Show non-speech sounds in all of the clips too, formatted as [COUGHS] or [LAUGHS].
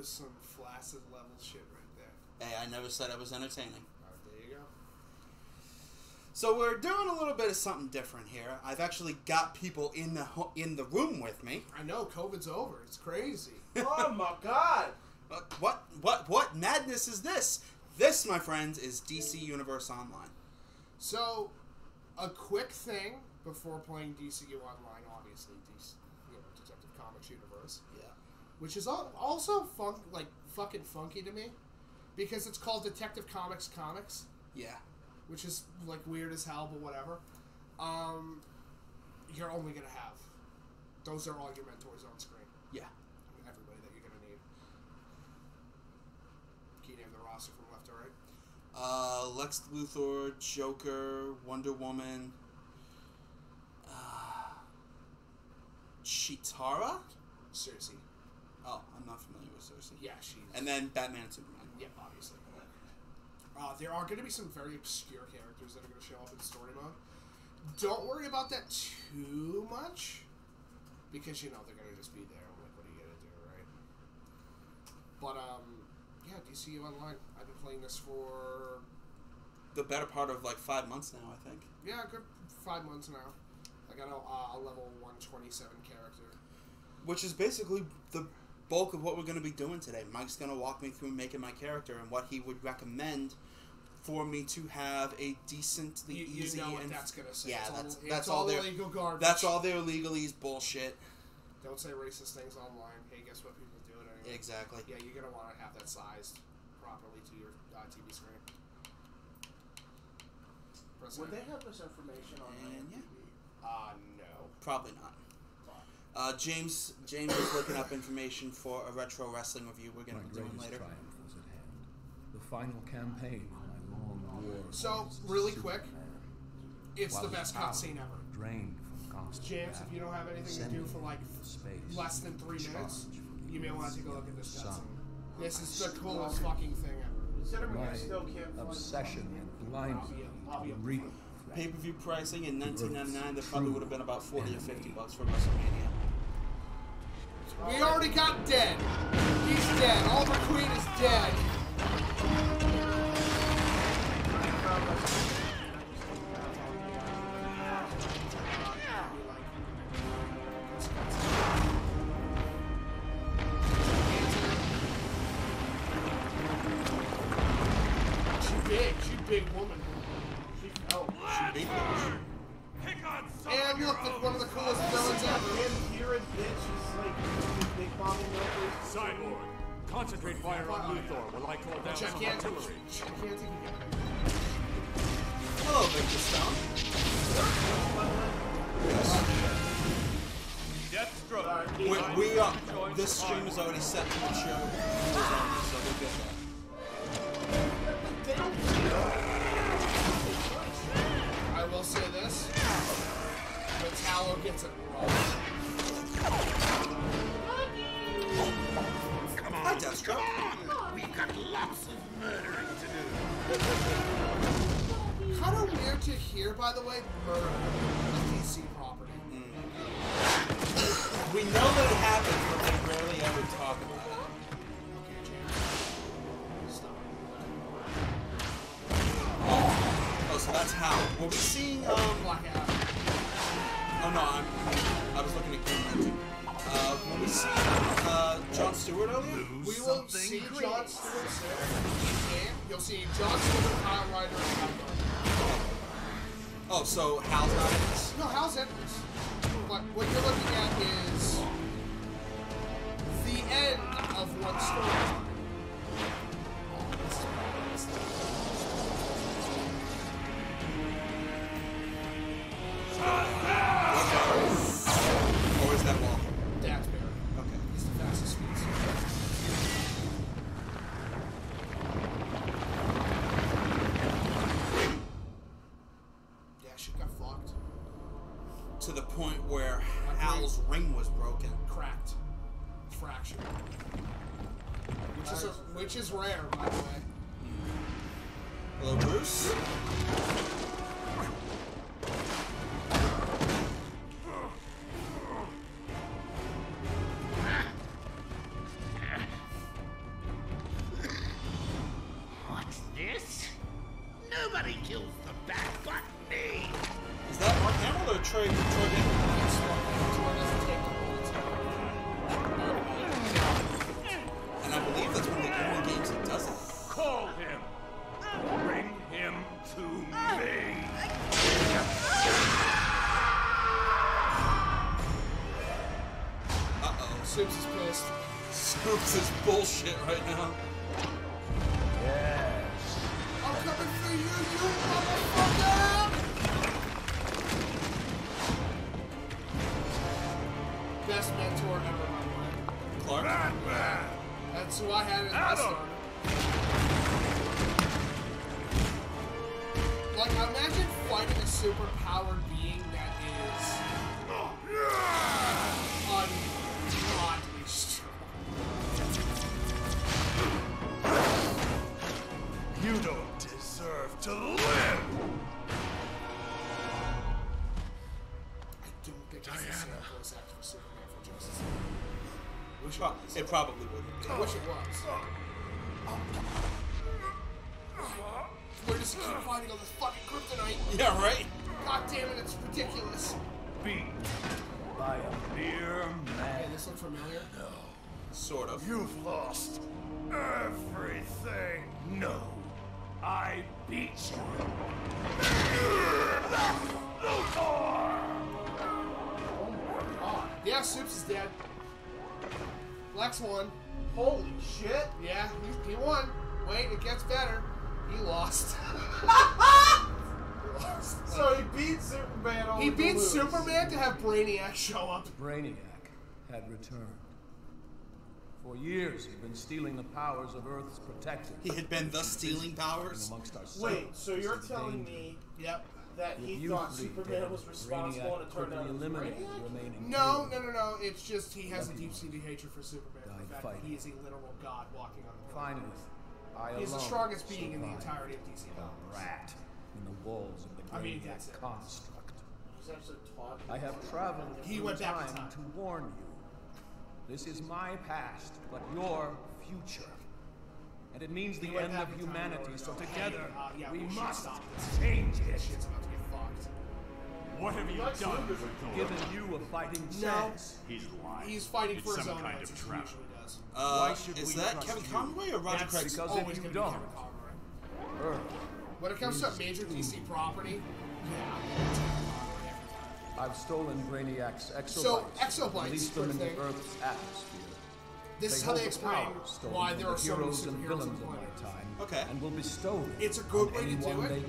was some flaccid level shit right there. Hey, I never said I was entertaining. All right, there you go. So we're doing a little bit of something different here. I've actually got people in the ho- in the room with me. I know COVID's over. It's crazy. [LAUGHS] oh my god! What what what what madness is this? This, my friends, is DC Universe Online. So, a quick thing before playing DCU Online, obviously, DC, you know, Detective Comics Universe, Yeah. Which is also fun, like fucking funky to me, because it's called Detective Comics Comics, Yeah. which is like weird as hell, but whatever. Um, you're only gonna have those are all your mentors on screen. Yeah. Everybody that you're gonna need. Can you name the roster from left to right? Uh, Lex Luthor, Joker, Wonder Woman, uh, Chitara. Circe. Oh, I'm not familiar with Circe. Yeah, she's. And then Batman and Superman. Yeah, obviously. Uh, there are going to be some very obscure characters that are going to show up in story mode. Don't worry about that too much, because you know they're going to just be there. Like, what are you going to do, right? But um, yeah, DCU Online. I've been playing this for The better part of like five months now, I think. yeah, a good five months now. I got a, uh, a level one twenty seven character. Which is basically the bulk of what we're going to be doing today. Mike's going to walk me through making my character and what he would recommend for me to have a decently You, you easy know what and that's going to say. yeah, it's all, that's- it's that's all, all their- illegal garbage. that's all their legalese bullshit. Don't say racist things online. Hey, guess what? People do it anyway. Exactly. Yeah, you're gonna want to have that sized properly to your uh, TV screen. Press Would enter. they have this information on And yeah. IMDb? Uh, no. Probably not. Uh, James James is looking up information for a retro wrestling review we're going My to be doing greatest later. triumph was at hand. The final campaign of my long war. So, really quick, It's While the best power cutscene ever. Drained from constant Jams, if you don't have anything to do for like space less than three minutes, charge for the you may want to take a look at this cutscene. This is the coolest fucking thing ever. Considering My still can't obsession had blinded me I'll be to up the real Pay threat. per view pricing in 1999, there Earth's probably would have been about 40 or 50 bucks for WrestleMania. We already got dead. He's dead. Oliver Queen is dead. Bullshit right probably would. I wish it was. Where does he keep fighting all this fucking kryptonite? Yeah, right. God damn it, it's ridiculous. Beat By a mere Hey, this look familiar? No. Sort of. You've lost everything. No, I beat you. Oh yeah, Soups is dead. Lex won. Holy shit! Yeah, he, he won. Wait, it gets better. He lost. he [LAUGHS] lost. So he beat Superman over He to beat lose. Superman to have Brainiac show up. Brainiac had returned. For years, he'd been stealing the powers of Earth's protectors. He had been thus stealing powers. amongst ourselves. Wait, so you're This is the telling danger. me Yep. That he you thought Superman was responsible and it turned out quickly it was eliminated the Brainiac? remaining No, no, no, no. It's just he has a deep-seated hatred for Superman. Died The fact that he is a literal god walking on the world. Finally, I He's the strongest being in the survived. entirety of DC A Comics. rat in the walls of the I mean, that's it. construct. He's. I have traveled He through went back time, time. to warn you. This is my past, but your future. And it means the He went end of in time in order humanity, so go, hey, together uh, yeah, we we must stop this. change it. Shit's about to get fucked. What have you Lex done, Luthor. Luthor? Given you a fighting No. chance. He's lying. He's fighting it's for his some own kind of trap. Uh, Why should is we that trust Kevin you? Conroy or Roger Craig? because if always you don't- Earth. When it comes to major DC property, yeah, I'm gonna take Conroy every time. I've stolen Brainiac's exobytes. So, exobytes, and Released them quick into thing. Earth's atmosphere. This is how they explain power why there the are so many heroes and superheroes villains on the my planet. time. Okay. And will bestow It's a good way to do it.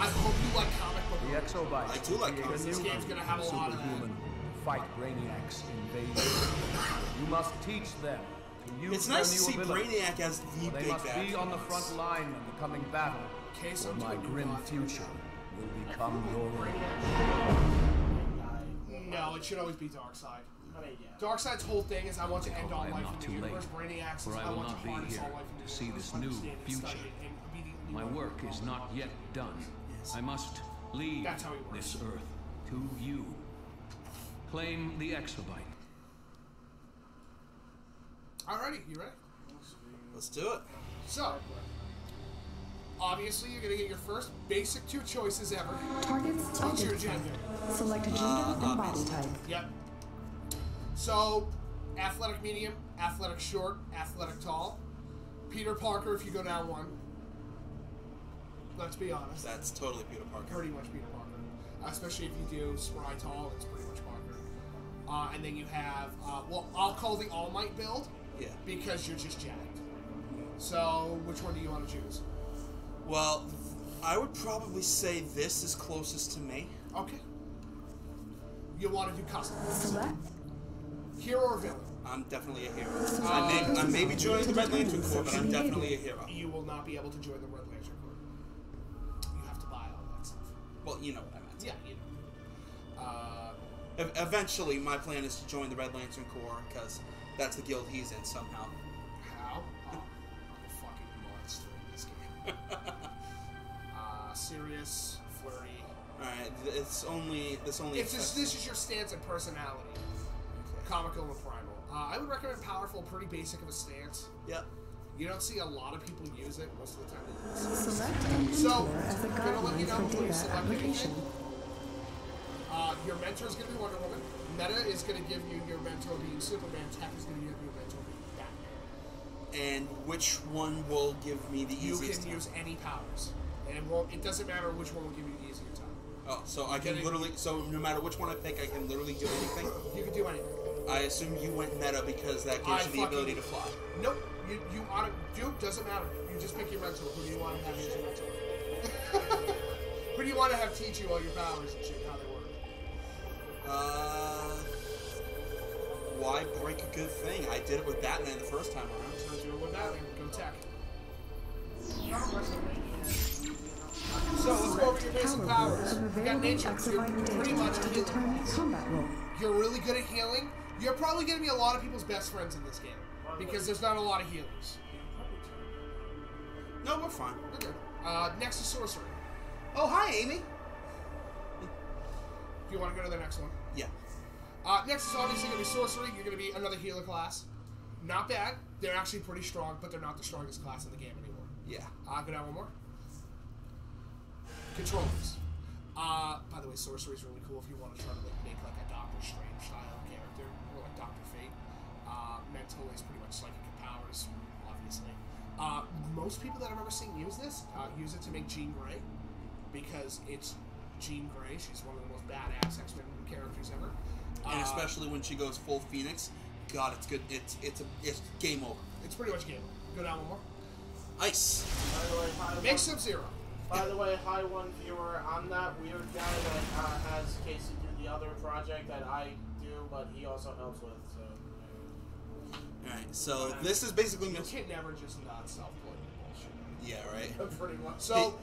I hope you like comic book. The exobytes. I do like create comics. This new game's gonna have a lot of that. superhuman fight Brainiac's invasion. you must teach them to use It's their nice to new see abilities. Brainiac as the They big must bad. be on the front line in the coming battle. Case or my grim God. future will become your own. No, it should always be Darkseid. I mean. Darkseid's whole thing is I want to end oh, all life not in the universe. late, Brainiac's for is I I will want not to be harness here all life in the to see universe, this new future. study it, and be the My work is not yet done. I must leave That's how he works. this earth to you. Claim the exobyte. Alrighty, you ready? Let's do it. So, obviously, you're gonna get your first basic two choices ever. Targets What's your identified. gender? Select a gender uh, and body type. Yep. So, athletic medium, athletic short, athletic tall. Peter Parker, if you go down one. Let's be honest. That's totally Peter Parker. pretty much Peter Parker. Uh, especially if you do spry tall, it's pretty much Parker. Uh, and then you have, uh, well, I'll call the All Might build Yeah. because you're just jacked. So, which one do you want to choose? Well, I would probably say this is closest to me. Okay. You want to do custom. Select Hero or villain? I'm definitely a hero. I, may, I may be joining the Red Lantern Corps, but I'm definitely a hero. You will not be able to join the Red Lantern Corps. You have to buy all that stuff. Well, you know what I meant. Yeah, you know. Uh, E- eventually, my plan is to join the Red Lantern Corps because that's the guild he's in somehow. how? Oh, I'm a fucking monster in this game. [LAUGHS] uh, serious, flirty. All right, it's only this only. It's just, this is your stance and personality. Comical and primal. Uh, I would recommend powerful, pretty basic of a stance. Yep. You don't see a lot of people use it most of the time. Select and So, enter as a gonna let you guideline know for before you data select application. Uh, your mentor is going to be Wonder Woman. Meta is going to give you your mentor being Superman. Tech is going to give you your mentor being Batman. And which one will give me the You easiest? can time? use any powers, and it won't. It doesn't matter which one will give you the easier time. Oh, so I can literally. So no matter which one I pick, I can literally do anything. You can do anything. I assume you went meta because that gives I you the fucking- ability to fly. Nope. You you on Dude doesn't matter. You just pick your mentor. Who do you want to have as your mentor? [LAUGHS] Who do you want to have teach you all your powers and shit, how they work? Uh, why break a good thing? I did it with Batman the first time around. So do it with Batman. Go tech. So let's go over your basic Power powers. of You got available nature. You're exobyte pretty data much a to healer. determine combat role. You're really good at healing. You're probably going to be a lot of people's best friends in this game because there's not a lot of healers. No, we're fine. Okay. Uh, next is sorcery. Oh, hi, Amy. If you want to go to the next one. Yeah. Uh, next is obviously going to be sorcery. You're going to be another healer class. Not bad. They're actually pretty strong, but they're not the strongest class in the game anymore. Yeah. Uh, go down one more. Controllers. Uh, by the way, sorcery is really cool if you want to try to like, make Uh, mental is pretty much psychic powers, obviously. Uh, most people that I've ever seen use this uh, use it to make Jean Grey because it's Jean Grey. She's one of the most badass X Men characters ever. And Uh, especially when she goes full Phoenix, God, it's good. It's it's a it's game over. it's pretty much game. Go down one more. Ice. By the way, hi, Make Sub Zero. by the way, hi one viewer. I'm that weird guy that uh, has Casey do the other project that I do, but he also helps with. So. All right. So this is basically You can never just not self-play bullshit. yeah, right. Pretty much. So,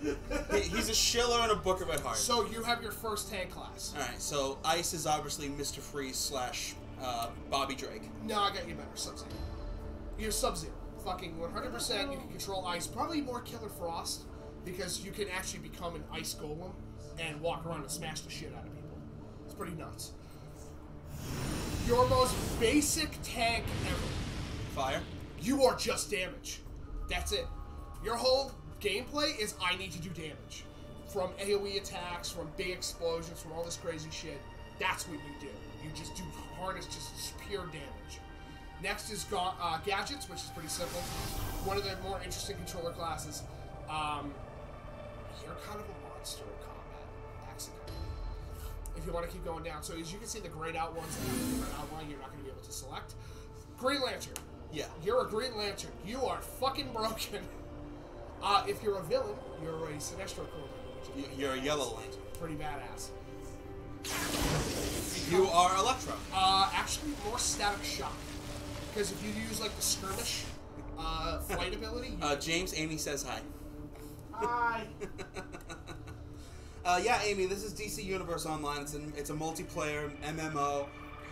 He- he's a shiller and a booker at heart. so you have your first tank class. All right. So Ice is obviously Mr. Freeze slash uh, Bobby Drake. No, I got you better. Sub Zero. You're Sub Zero. Fucking 100%. You can control ice. Probably more Killer Frost because you can actually become an ice golem and walk around and smash the shit out of people. It's pretty nuts. Your most basic tank ever. Fire. You are just damage. That's it. Your whole gameplay is I need to do damage. From AoE attacks, from big explosions, from all this crazy shit. That's what you do. You just do harness just pure damage. Next is ga- uh, gadgets, which is pretty simple. One of the more interesting controller classes. Um, you're kind of a monster in combat, accidentally. If you want to keep going down, so as you can see, the grayed out ones have outline, you're not going to be able to select. Green Lantern. Yeah. You're a Green Lantern. You are fucking broken. [LAUGHS] Uh, if you're a villain, you're a Sinestro Corps member, which You- is You're a yellow lantern. pretty badass. You are Electro. Uh, actually, more static shock. Because if you use like the skirmish uh, [LAUGHS] flight ability, Uh, James, Amy says hi. Hi. [LAUGHS] Uh, yeah, Amy, this is DC Universe Online. It's, an, it's a multiplayer MMO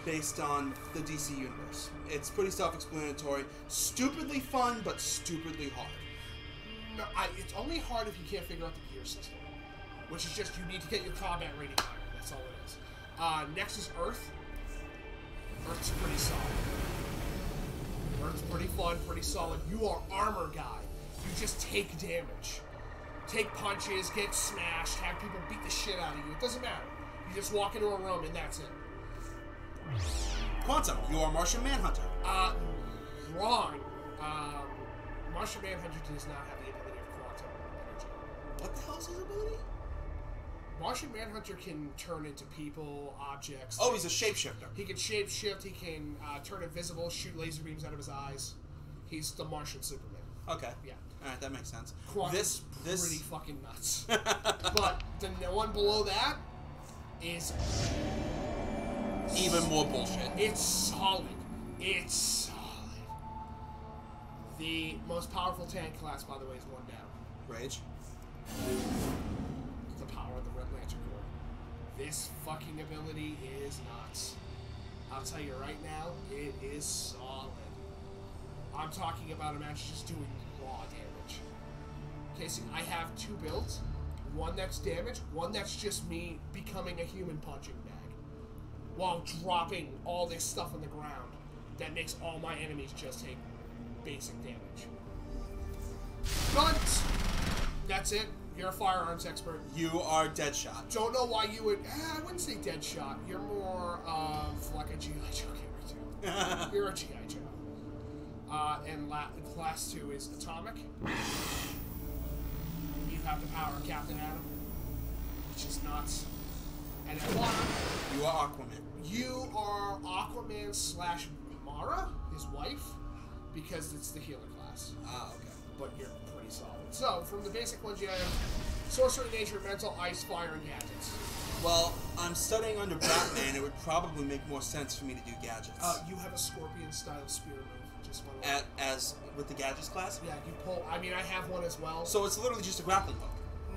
based on the DC Universe. It's pretty self explanatory. Stupidly fun, but stupidly hard. I, it's only hard if you can't figure out the gear system, which is just you need to get your combat rating higher. That's all it is. Uh, next is Earth. Earth's pretty solid. Earth's pretty fun, pretty solid. You are armor guy. You just take damage. Take punches, get smashed, have people beat the shit out of you. It doesn't matter. You just walk into a room and that's it. Quantum, you are Martian Manhunter. Uh, wrong. Um, Martian Manhunter does not have the ability of quantum energy. What the hell is his ability? Martian Manhunter can turn into people, objects. Oh, he's a shapeshifter. He can shape shift. He can uh, turn invisible, shoot laser beams out of his eyes. He's the Martian Superman. Okay. Yeah. All right, that makes sense. Quantum's this this pretty fucking nuts. [LAUGHS] but the no one below that is even more bullshit. it's solid. It's solid. The most powerful tank class, by the way, is one down. Rage. the power of the Red Lantern Corps. This fucking ability is nuts. I'll tell you right now, it is solid. I'm talking about imagine just doing raw damage. Casey, I have two builds. One that's damage, one that's just me becoming a human punching bag. While dropping all this stuff on the ground that makes all my enemies just take basic damage. Guns! That's it. You're a firearms expert. You are Deadshot. Don't know why you would. Eh, I wouldn't say Deadshot. You're more of like a G.I. Joe character. [LAUGHS] You're a G.I. Joe. Uh, and la- class two is Atomic. You have the power of Captain Atom, which is nuts. And bottom, You are Aquaman. You are Aquaman slash Mera, his wife, because it's the healer class. Ah, okay. But you're pretty solid. So, from the basic ones, you have sorcery, nature, mental, ice, fire, and gadgets. Well, I'm studying under Batman. It would probably make more sense for me to do gadgets. Uh, you have a scorpion style spear move. Just one. At, as with the gadgets class. yeah, you pull. I mean, I have one as well. So it's literally just a grappling hook.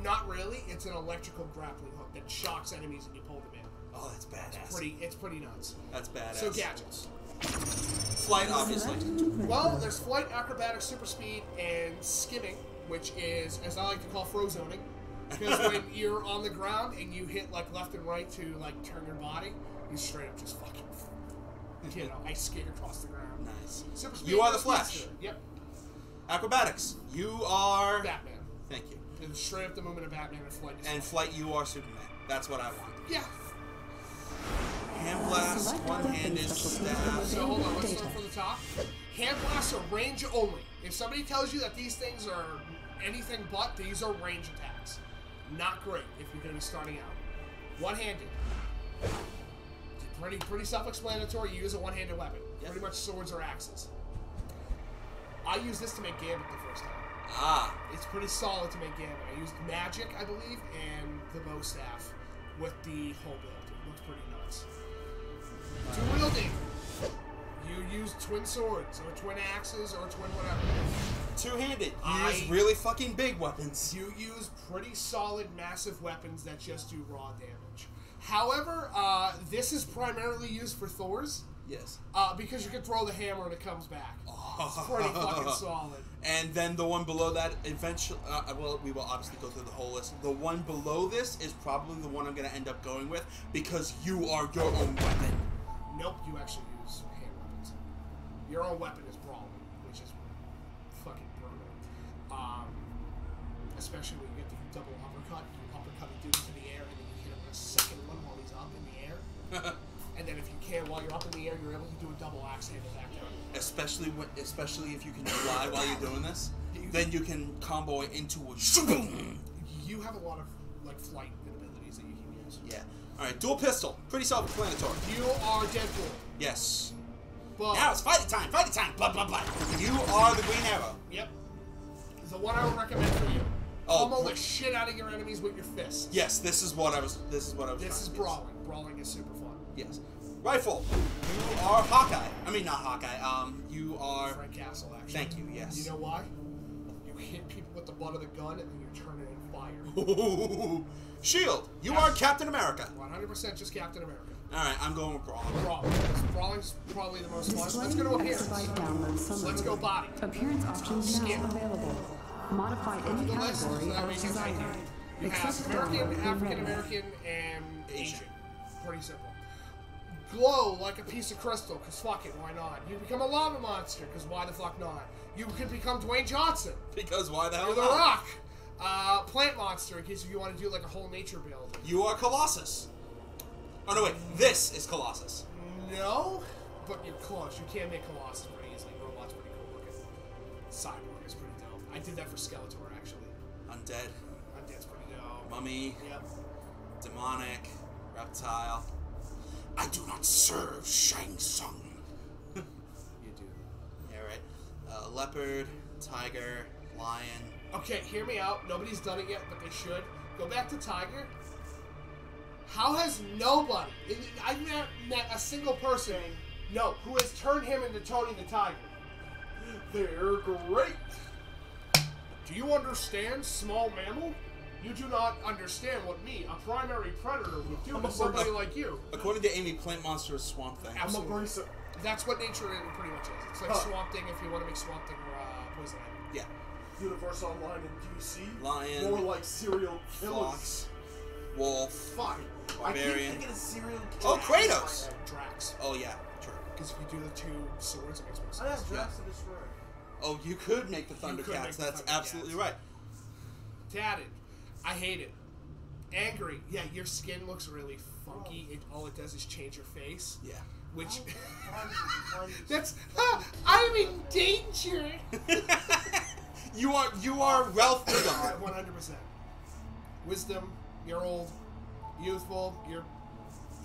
Not really. It's an electrical grappling hook that shocks enemies and you pull them. Oh, that's badass. It's Pretty. It's pretty nuts. That's badass. So gadgets. Flight, obviously. Select to print. Well, there's flight, acrobatics, super speed, and skimming, which is, as I like to call, frozoning. Because [LAUGHS] when you're on the ground and you hit like left and right to like turn your body, you straight up just fucking, you know, [LAUGHS] ice skate across the ground. Nice. Super speed. You are the Flash. Yep. Acrobatics. You are. Batman. Thank you. And straight up the movement of Batman and flight. And flight. You are Superman. That's what I want. yeah. Hand blast, Select one-handed weapon specialty stab. So hold on, let's Data. start from the top. Hand blasts are range only. If somebody tells you that these things are anything but, these are range attacks. Not great if you're going to be starting out. One-handed. Pretty pretty self-explanatory. You use a one-handed weapon. Yep. Pretty much swords or axes. I used this to make Gambit the first time. Ah, It's pretty solid to make Gambit. I used magic, I believe, and the bow staff with the whole build. Two wielding. You use twin swords or twin axes or twin whatever. two-handed. You I- use really fucking big weapons. You use pretty solid, massive weapons that just do raw damage. However, uh, this is primarily used for Thor's Yes. uh, because you can throw the hammer and it comes back. It's pretty fucking [LAUGHS] solid. And then the one below that, eventually, uh, well, we will obviously go through the whole list. The one below this is probably the one I'm going to end up going with because you are your own weapon. Nope, you actually use hand weapons. Your own weapon is brawling, which is fucking brutal. Um, especially when you get the double uppercut. You uppercut a dude into the air, and then you hit him with a second one while he's up in the air. [LAUGHS] and then if you can, while you're up in the air, you're able to do a double axe handle back down. especially when, especially if you can [LAUGHS] fly while you're doing this, then you can combo it into a. You have a lot of like flight abilities that you can use. Yeah. All right. Dual pistol. Pretty self-explanatory. You are Deadpool, Yes. but Now it's fighting time. Fighting time. Blah blah blah. You are the Green Arrow. yep, the one I would recommend for you. Oh, Pummel the shit out of your enemies with your fists. Yes. This is what I was. This is what I was. This is brawling. Brawling is super fun. Yes. Rifle. You are Hawkeye. I mean, not Hawkeye. Um, you are. Frank Castle, actually. Thank you. Yes. You know why? You hit people with the butt of the gun and then you turn it in fire. [LAUGHS] Shield. You Yes. are Captain America. 100% just Captain America. All right. I'm going with Brawl. Brawling. Brawling's probably the most fun. Let's go to appearance. Exobyte download. Let's go body. Appearance options now available. Modify any The list category that as we desired. take. You have American, African. American, and Asian. Asian. Pretty simple. Glow like a piece of crystal, because fuck it, why not? You become a lava monster, because why the fuck not? You could become Dwayne Johnson. [LAUGHS] Because why the hell You're the not? Rock. Uh, plant monster, in case if you want to do like a whole nature build. You are Colossus. Oh no, wait. This is Colossus. No, but you're close. You can make Colossus pretty easily. Robot's pretty cool looking. Cyborg is pretty dope. I did that for Skeletor actually. Undead, Undead's pretty dope. mummy, Yep. demonic, reptile. I do not serve Shang Tsung. [LAUGHS] You do. Yeah, right. Uh, leopard, tiger, lion. Okay, hear me out. Nobody's done it yet, but they should. Go back to Tiger. How has nobody, I've not met a single person, no, who has turned him into Tony the Tiger? They're great. Do you understand, small mammal? You do not understand what me, a primary predator, would do to somebody like you. According to Amy, plant monster is swamp thing. I'm Absolutely. That's what nature pretty much is. It's like Swamp Thing if you want to make Swamp Thing or uh, Poison Ivy. Yeah. Universe Online in DC. Lion. More like serial killers. Fox, wolf. Fuck. I Barbarian. keep thinking of serial Oh. Kratos. Drax. Oh yeah, true. Because if you do the two swords, it makes more I have Drax the Destroyer. Oh, you could make the could make Thundercats. the That's Thundercats. absolutely right. Tatted. I hate it. Angry. Yeah, your skin looks really funky. It, all it does is change your face. Yeah. Which. [LAUGHS] That's. Ah, [LAUGHS] I'm in danger! [LAUGHS] you are you are Ralph Wiggum. 100%. Wisdom. You're old. Youthful. You're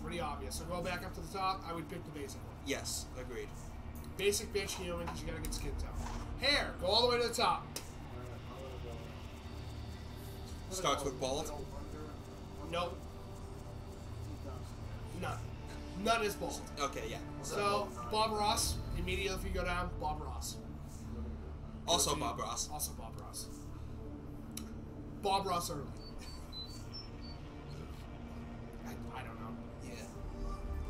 pretty obvious. So go back up to the top. I would pick the basic one. Yes, agreed. Basic bitch human because you got a good skin tone. Hair, go all the way to the top. Starts with bald. Nope. None. None is bald. Okay, yeah. So Bob Ross. Immediately if you go down, Bob Ross. Also Bob Ross. Also Bob Ross. Bob Ross early. I, I don't know. Yeah.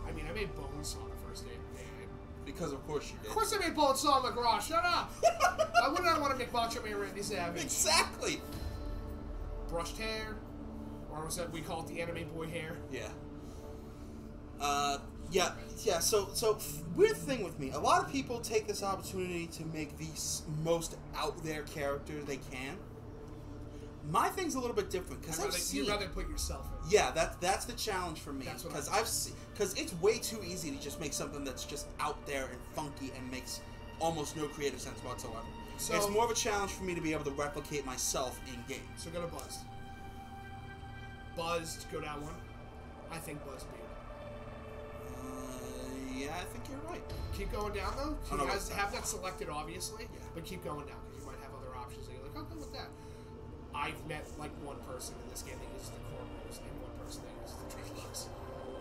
I mean, I made bones on the first day. Because of course you did. Of course I made bones on the McGraw. Shut up. [LAUGHS] I wouldn't want to make Macho Man Randy Savage? Exactly. Brushed hair, or was that we call it the anime boy hair? Yeah. Uh, yeah, yeah. So, so f- weird thing with me. A lot of people take this opportunity to make the s- most out there characters they can. My thing's a little bit different because I've rather, seen. you'd rather put yourself in. Yeah, that's that's the challenge for me because I've seen because it's way too easy to just make something that's just out there and funky and makes almost no creative sense whatsoever. So- it's more of a challenge for me to be able to replicate myself in game. So go to Buzzed. Buzzed, go down one. I think Buzzed beard. Uh, yeah, I think you're right. Keep going down though. Oh, You no, guys have that selected, obviously, but keep going down because you might have other options. And you're like, oh, go with that. I've met like one person in this game that uses the cornrows and one person that uses the dreadlocks.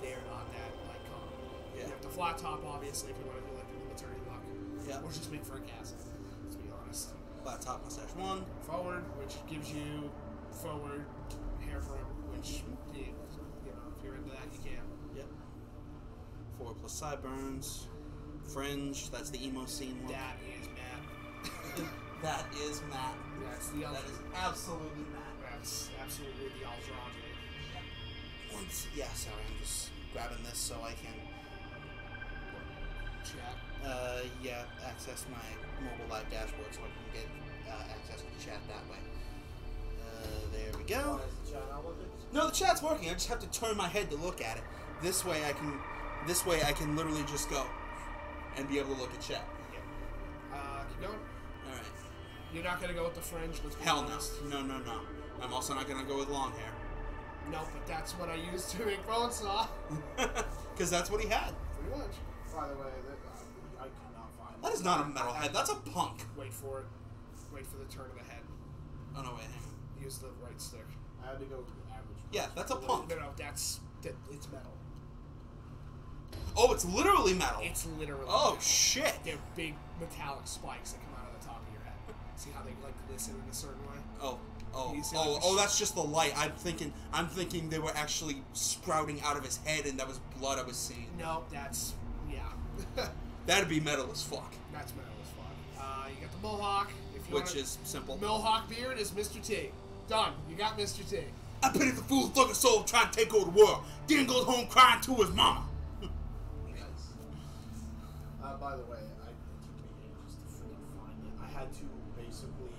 They're not that like common. Yeah. You have the flat top, obviously, if you want to do like the military look. Yeah. Or just make for a castle. Let's be honest. Flat top mustache one. Forward, which gives you forward hair front, which you, you know if you're into that, you can. Yep. Four plus sideburns. Fringe. That's the emo scene one. That is Matt. [LAUGHS] that is Matt. That's the That ultra. is absolutely Matt. That's absolutely the Aldrante. Once, yeah. Sorry, I'm just grabbing this so I can. Chat. Uh, yeah, access my mobile live dashboard so I can get uh, access to the chat that way. Uh, there we go. Why is the chat not working? No, the chat's working. I just have to turn my head to look at it. This way, I can. This way, I can literally just go and be able to look at chat. Uh, keep going. All right. You're not gonna go with the fringe. Let's be Hell no. honest. No, no, no. I'm also not gonna go with long hair. No, but that's what I used to make Bonesaw. Because [LAUGHS] [LAUGHS] that's what he had. Pretty much. By the way, that, I could not find. That is not a metalhead. That's a punk. Wait for it. Wait for the turn of the head. Oh no, wait, hang on. Use the right stick. I had to go average. Yeah, that's a No, punk. no, that's that. It's metal. Oh, it's literally metal. It's literally. Oh metal. shit. They're big metallic spikes that come out of the top of your head. See how they like glisten in a certain way? Oh, oh, oh, oh! That's just the light. I'm thinking. I'm thinking they were actually sprouting out of his head, and that was blood I was seeing. No, that's yeah. [LAUGHS] That'd be metal as fuck. that's metal as fuck. Uh, you got the mohawk. If you Which wanna, is simple. mohawk beard is Mr. T. Done. You got Mr. T. I pity the fool thugging soul trying to take over the world. Then goes home crying to his mama. Nice. Uh, by the way, I, it took me ages to freaking find it. I had to basically,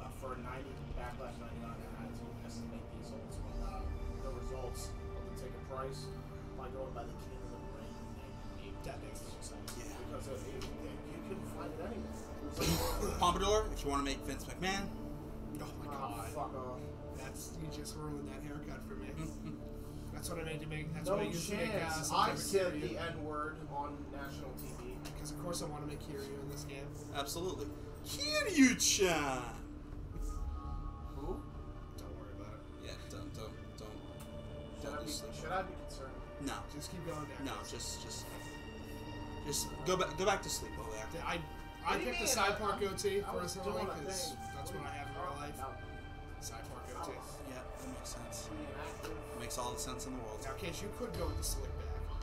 uh, for 90, Backlash 99, I had to estimate the results, uh, the results of the ticket price by going by the King of the Ring name. That makes no sense. Yeah. Because it, it, it, you couldn't find it anywhere. It [COUGHS] Pompadour, if you want to make Vince McMahon. Oh my oh, god. fuck off. That's you just ruined that haircut for me. That's what I made to make. That's No what I used to make. Uh, chance. I said Kiryu. the N word on national TV. Because of course I want to make Kiryu in this game. Absolutely. Kiryu-chan. Who? Don't worry about it. Yeah, don't, don't, don't, Should I don't be, should I be concerned? No, Just keep going down. no, just, just, just go back, go back to sleep over there. I I What do picked the side I- part I'm- goatee I was personally doing because that's what I have in real Oh, life. Side part goatee. Yeah, that makes sense. Inactive. Makes all the sense in the world. Now, Case, you could go with the slick back,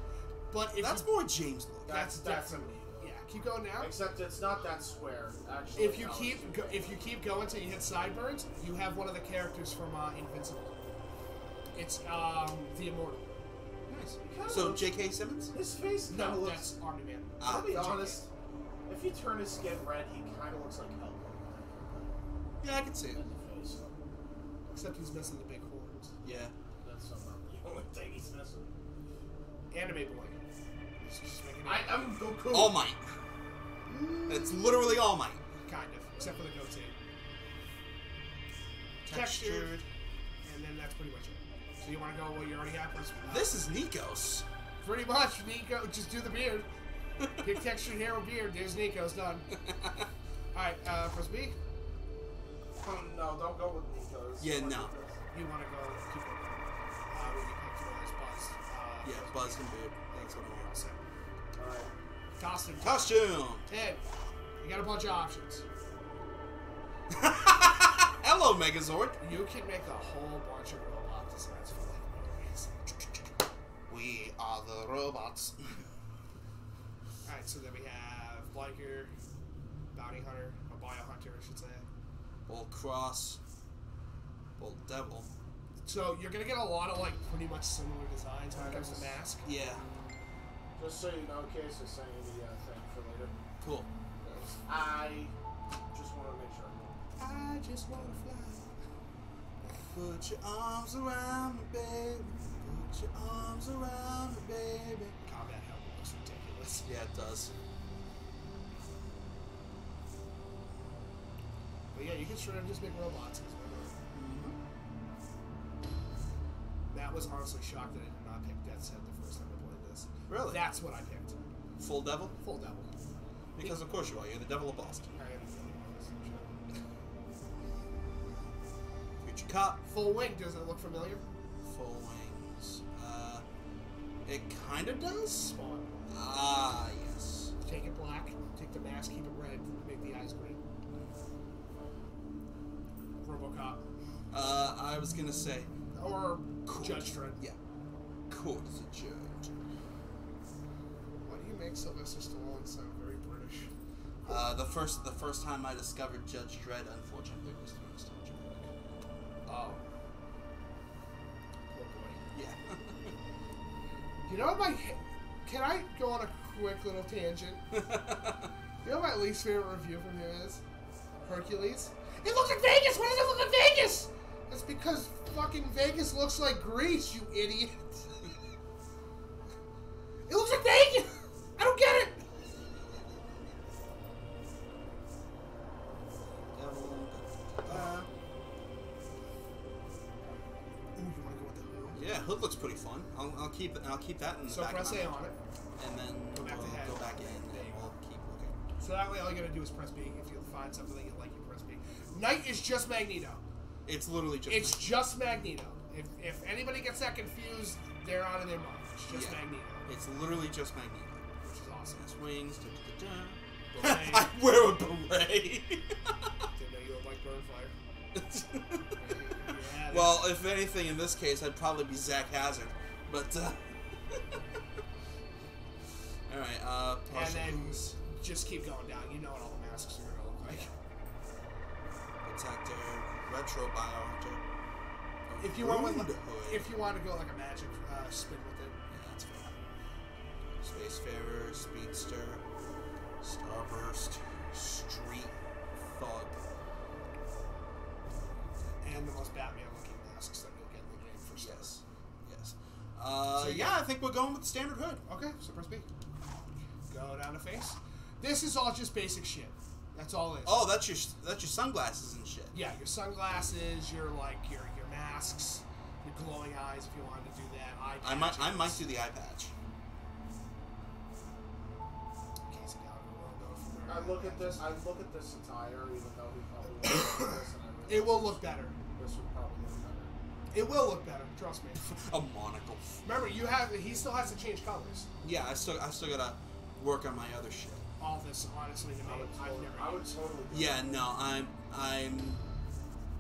but if That's you, more James look. That's That's definitely. yeah, keep going now. Except it's not that square. Actually, If you no, keep it's- go, if you keep going till you hit sideburns, you have one of the characters from uh, Invincible. It's um the Immortal. Nice. Kinda So J.K. Simmons? his face kind No, of looks. that's Army Man. Ah. I'll be JK. honest. If you turn his skin red, he kind of looks like Hellboy. Yeah, I can see it. In the face. Except he's missing the big horns. Yeah. That's about the [LAUGHS] only thing he's missing. Anime boy. Just, just making it I, I'm Goku. All Might. It's literally All Might. kind of, except for the goatee. Textured. And then that's pretty much it. So you want to go what you already have? First, uh, This is Nikos. pretty much Nico. Just do the beard. [LAUGHS] Pick textured hair with beard. There's Nico's done. [LAUGHS] All right, uh, first B. Oh, no, don't go with Yeah, no. You want to go keep it. Uh, we can pick two others. Buzz. Uh, Yeah, Buzz and Beard. That's what I want. So, Alright. Costume. Costume. Ted, you got a bunch of options. [LAUGHS] Hello, Megazord. You can make a whole bunch of robot designs for like movies. We are the robots. [LAUGHS] Alright, so then we have Bliker, Bounty Hunter, or Bio Hunter, I should say. Bold Cross. Bold Devil. So you're gonna get a lot of like pretty much similar designs when it comes to mask. Yeah. Just so you know, in case you're saying the uh, thing for later. Cool. I just want to make sure. I just wanna fly. Put your arms around me, baby. Put your arms around me, baby. Combat helmet looks ridiculous. Yeah, it does. But yeah, you can straight up just make robots. Mm-hmm. That was honestly shocked that I did not pick Death's Head the first time I played this. Really? That's what I picked. Full Devil? Full Devil. Because of course you are. You're the Devil of Boston. I am feeling Future Cop. Full Wing, does it look familiar? Full Wings. Uh, it kind of does. Spawn. Ah, yes. Take it black, take the mask, keep it red, make the eyes green. Robocop. Uh, I was gonna say. Or Cool. Judge Dredd. Yeah. Court as a judge. Why do you make Sylvester Stallone sound very British? Uh, the first the first time I discovered Judge Dredd, unfortunately, was through Nostalgia Oh. Poor boy. Yeah. [LAUGHS] You know what my... Can I go on a quick little tangent? [LAUGHS] You know what my least favorite review from him is? Hercules. It looks like Vegas! Why does it look like Vegas? That's because fucking Vegas looks like Greece, you idiot. [LAUGHS] it looks like Vegas! I don't get it! Ooh, you wanna go with the Who? yeah, Hood looks pretty fun. I'll, I'll keep I'll keep that in the So back press of my A on it. and then Go back we'll head. go back in, and we'll keep looking. So that way, all you gotta do is press B. If you find something that you like, you press B. Knight is just Magneto. It's literally just. It's just Magneto. If, if anybody gets that confused, they're out of their mind. It's just Yeah. Magneto, It's literally just Magneto. which is awesome. His wings. Da, da, da. [LAUGHS] I wear a beret. Didn't know you would like burn fire. Yeah, well, if anything, in this case, I'd probably be Zach Hazard. But. Uh, [LAUGHS] all right. Uh, and then just keep going down. You know what all the masks are gonna look like. Protector, retro biohunter. If you want, with, hood. if you want to go like a magic uh, spin with it, Yeah, that's fine. Spacefarer, Speedster, Starburst, Street Thug. and the most Batman-looking masks that you'll get in the game for Yes. Yes. Uh, So yeah, I think we're going with the standard hood. Okay, so press B. Go down to face. This is all just basic shit. That's all it is. Oh, that's your that's your sunglasses and shit. Yeah, your sunglasses, your like your your masks, your glowing eyes if you wanted to do that. Eye I might I might do the eye patch. Casey Gallagher will go from I look at this. I look at this attire, even though he probably [COUGHS] won't this, and I It will look better. This would probably look better. It will look better. Trust me. [LAUGHS] A monocle. Remember, you have he still has to change colors. Yeah, I still I still gotta work on my other shit. All this, honestly, to me, I would I've never. I would totally. Yeah, no, I'm I'm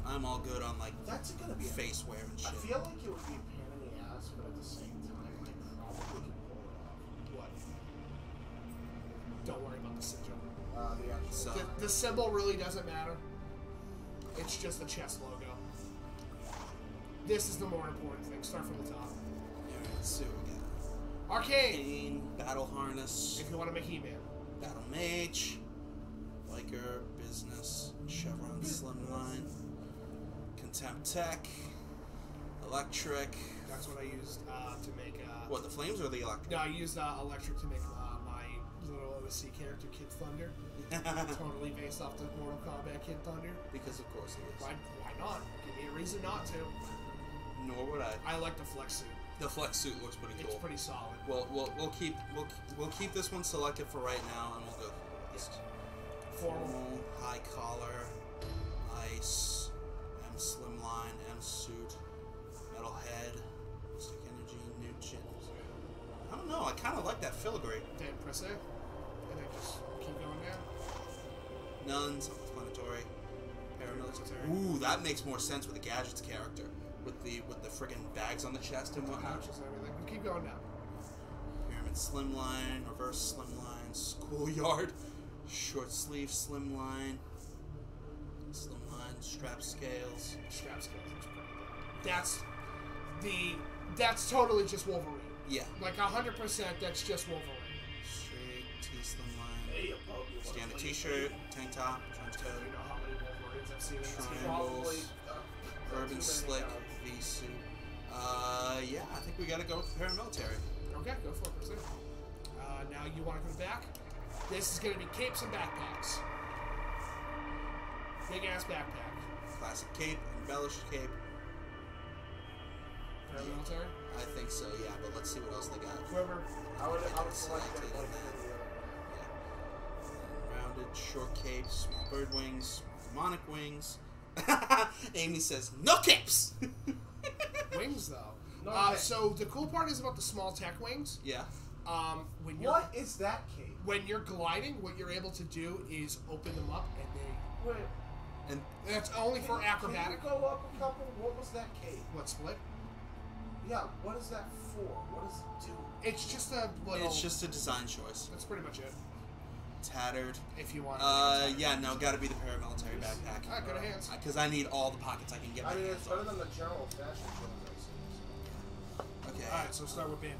I'm all good on like That's gonna be. a- face wear and shit. I feel like it would be a pain in the ass, but at the same time, I probably could pull it off. What? Don't worry about the symbol. Uh, the actual. So- The, the symbol really doesn't matter. It's just the chest logo. This is the more important thing. Start from the top. Alright, let's see what we got. Arcane. Pain, battle harness, If you want to make He-Man. Battle mage, biker, business, chevron slimline, contempt tech, electric. That's what I used uh, to make. Uh, What the flames or the electric? No, I used uh, electric to make uh, my little OSC character, Kid Thunder. [LAUGHS] totally based off the Mortal Kombat Kid Thunder. because of course it is. Why, why not? Give me a reason not to. Nor would I. I like the flex suit. The flex suit looks pretty cool. It's pretty solid. We'll, we'll, we'll keep we'll, we'll keep this one selected for right now, and we'll go east. Formal. Formal, high collar, ice, M slimline, M suit, metal head, stick energy, new chin. I don't know. I kind of like that filigree. Then press A. And then just keep going down. None, self-explanatory, paramilitary. Ooh, that makes more sense with the gadgets character, with the with the friggin' bags on the chest and whatnot. Pouches and everything. But keep going now. Pyramid slimline, reverse slimline, schoolyard, [LAUGHS] short sleeve slimline, slimline, strap scales. Strap scales looks pretty good. That's the that's totally just Wolverine. Yeah. Like hundred percent that's just Wolverine. Straight T slimline. Hey, above. Standard t-shirt, tank top, trench You coat, know how many Wolverines I've seen in this game. triangles, uh, urban slick, times. V suit. Uh, yeah, I think we gotta go with paramilitary. Okay, go for it, pursue. Uh, now you want to come back? This is going to be capes and backpacks. Big ass backpack. Classic cape, embellished cape. Paramilitary. I think so, yeah, but let's see what else they got. Whoever. I would, I would Selected select that like and then- Yeah. Rounded, short cape, small bird wings, demonic wings. [LAUGHS] Amy says, no caps. [LAUGHS] Wings, though. No, uh, so the cool part is about the small tech wings. yeah. Um, when you're What is that cape? when you're gliding, what you're able to do is open them up, and they. Wait, And That's only for can- acrobatic. Can you go up a couple? What was that cape? What split? Yeah, what is that for? What does it do? It's just a little. it's just a design choice. That's pretty much it. Tattered. If you want. Uh, yeah, no, gotta be the paramilitary backpack. Alright, go to hands. Because I need all the pockets I can get I mean, hands it's on. better than the general fashion shows Okay. Alright, so start with bandit.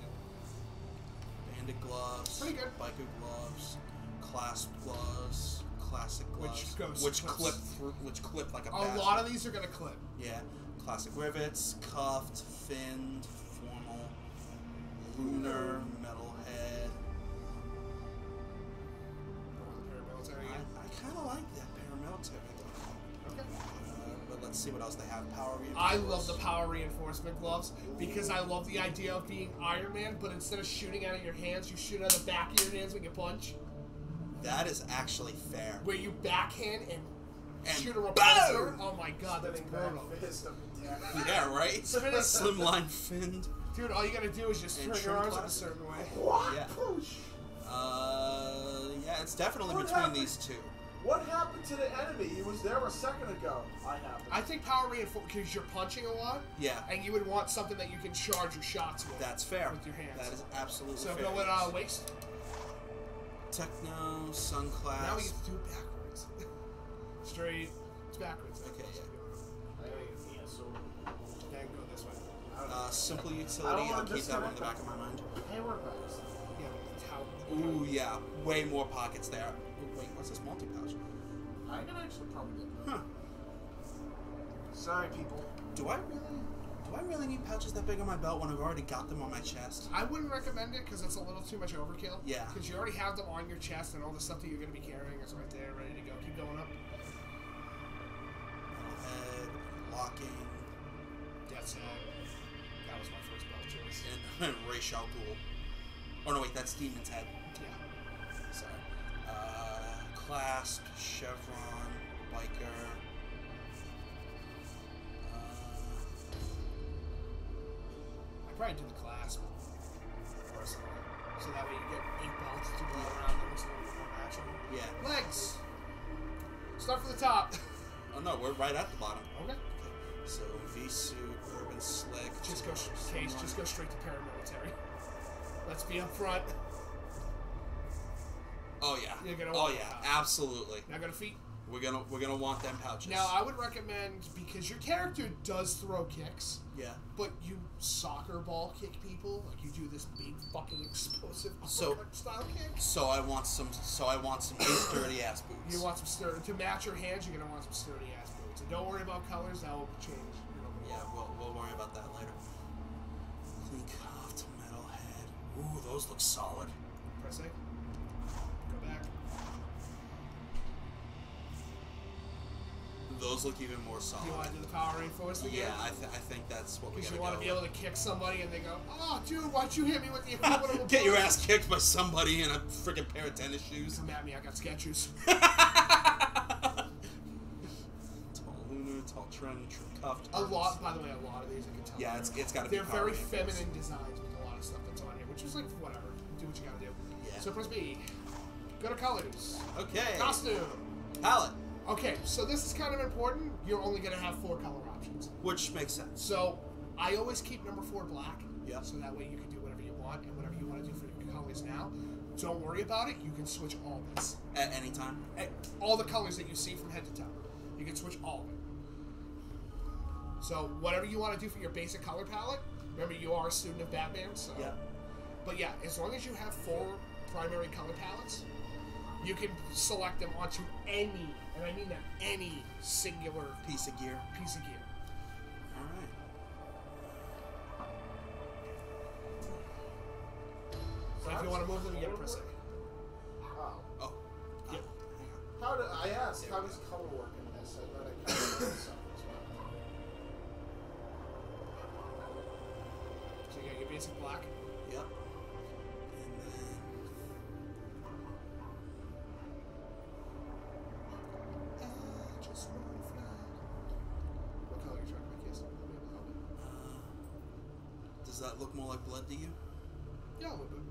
Bandit gloves. Pretty good. Biker gloves. Clasp gloves. Classic gloves. Which goes- which clip through, which clip like a A bastard. lot of these are gonna clip. Yeah. Classic rivets, cuffed, finned, formal, lunar, metal see what else they have. Power I love the power reinforcement gloves because I love the idea of being Iron Man, but instead of shooting out of your hands, you shoot out of the back of your hands when you punch. That is actually fair. Where you backhand and, And shoot a boom! repulsor. Oh my god, that's Spinning back brutal. fist of attack. [LAUGHS] Yeah, right? [LAUGHS] Spinning- Slimline finned. Dude, all you gotta do is just And turn your arms in a certain way. What? Yeah. Push. Uh, yeah, it's definitely What between happened? these two. What happened to the enemy? He was there a second ago. I happened. I think power reinforcement because you're punching a lot, Yeah, and you would want something that you can charge your shots with. that's fair. With your hands. That is absolutely so fair. go with uh, waist. Techno, Sunclass. Now we get to do it backwards. [LAUGHS] Straight. It's backwards. Okay, yeah. I gotta get yeah, so. Then go this way. Uh, simple utility. I'll keep that one in the back of my mind. Hey, we're back. Yeah, but it's how. Ooh, yeah, way more pockets there. Wait, what's this multi pouch? I can actually probably get that. Huh? Sorry, people. Do I really? Do I really need pouches that big on my belt when I've already got them on my chest? I wouldn't recommend it because it's a little too much overkill. Yeah. Because you already have them on your chest, and all the stuff that you're going to be carrying is right there, ready to go. Keep going up. Metal head, locking, Death's Head. That was my first belt choice. and [LAUGHS] al Ghul. Oh no, wait, that's Demon's head. Yeah. Sorry. Uh, clasp, chevron, biker. Uh, I probably do the clasp. Personally. So that way you get eight belts to go around and it's a little bit more action. yeah. Legs! Start from the top. Oh no, we're right at the bottom. okay. Okay. So V suit, urban slick. Just go, Case, just go straight to paramilitary. Let's be up front. Oh yeah. You're gonna oh yeah, absolutely. Now go to feet. We're gonna we're gonna want them pouches. Now I would recommend because your character does throw kicks, yeah. but you soccer ball kick people. Like you do this big fucking explosive So- style kick. So I want some. So I want some sturdy ass boots. You want some sturdy to match your hands. You're gonna want some sturdy ass boots. And don't worry about colors. That will change. Yeah, we'll, we'll worry about that later. Clean metal head. Ooh, those look solid. Press A. Go back. Those look even more solid. You want to do the power reinforced again? Yeah, I, th- I think that's what we Because gotta you want to be able to kick somebody and they go, oh, dude, why'd you hit me with the [LAUGHS] equivalent Get your ass kicked by somebody in a freaking pair of tennis shoes. Come at me, I got sketches. [LAUGHS] [LAUGHS] tall Luna, tall Trent, tr- cuffed. A lot, by the way, a lot of these I can tell. Yeah, it's it's got to be. They're very feminine designs with a lot of stuff that's on here, which is like, whatever. Do what you gotta do. Yeah. So press B. Go to colors. Okay. Costume. Palette, Okay, so this is kind of important. You're only gonna have four color options. which makes sense. So I always keep number four black. Yeah. So that way you can do whatever you want and whatever you want to do for your colors now. Don't worry about it. You can switch all this. At any time. Eh, All the colors that you see from head to toe. You can switch all of it. So whatever you want to do for your basic color palette. Remember, you are a student of Batman, so. Yeah. But yeah, as long as you have four primary color palettes, you can select them onto any, and I mean that any singular Piece of gear. piece of gear. All right. So if you want to move them, you gotta press A. Oh. Oh. Yeah. How do I asked? How does color work in this? And then I kind of myself as well. So you got your basic black. Yep. That look more like blood to you? Yeah, a little bit.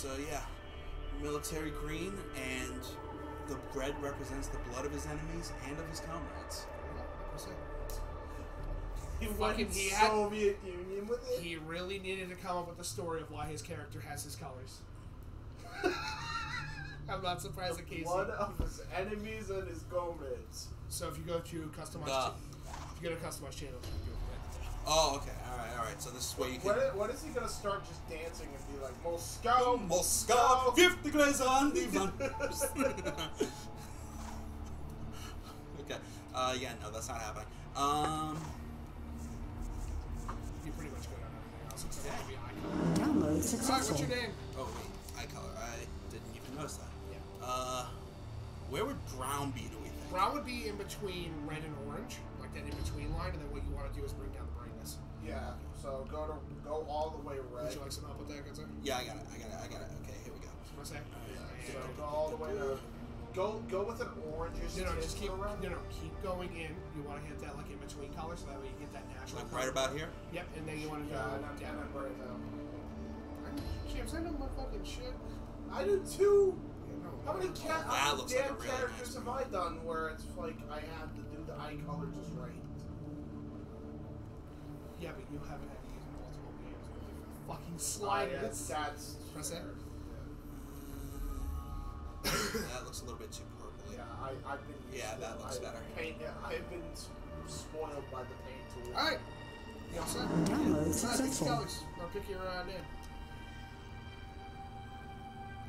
So yeah, military green and the red represents the blood of his enemies and of his comrades. There you go. He Fucking- went he had- Soviet Union with it. He really needed to come up with a story of why his character has his colors. [LAUGHS] I'm not surprised the at Casey. blood of his enemies and his comrades. So if you go to customize, Duh. if you go to customize channel, Oh, okay. All right. All right. So this is where you can. i- when is he gonna start just dancing and be like Moscow? Moscow, fifty Gläser an die Wand. okay. Uh, yeah. No, that's not happening. Um. You pretty much go down everything else except Yeah. for the. Download Alright, successful. what's your name? Oh wait, eye color. I didn't even notice that. Yeah. Uh, where would brown be? Do we think? Brown would be in between red and orange, like that in between line, and then what you want to do is bring down the brightness. Yeah. So go to go all the way Would red. you like some help with that, good sir? Yeah, I got it. I got it. I got it. Okay, here we go. What say? So go all the way to go go with an orange. No, no, just keep, around. no, no, keep going in. You want to hit that like in between colors, so that way you get that natural. Like right about here. Yep, and then you want to Yeah, go and I'm down. down and right now. James, I know my fucking shit. I do too. How many oh, cat That how many looks like damn a really characters nice have. I done where it's like I have to do the eye color just right? Yeah, but you haven't had to use multiple games with different fucking Uh, sliders. that's, that's Press it. that looks a little bit too purpley. Yeah, I, I've been. used Yeah, to- that looks I, better. Paint, yeah, I've been spoiled by the paint tool. All right. You all set? Download All right, pick successful. colors. Or pick your uh, name.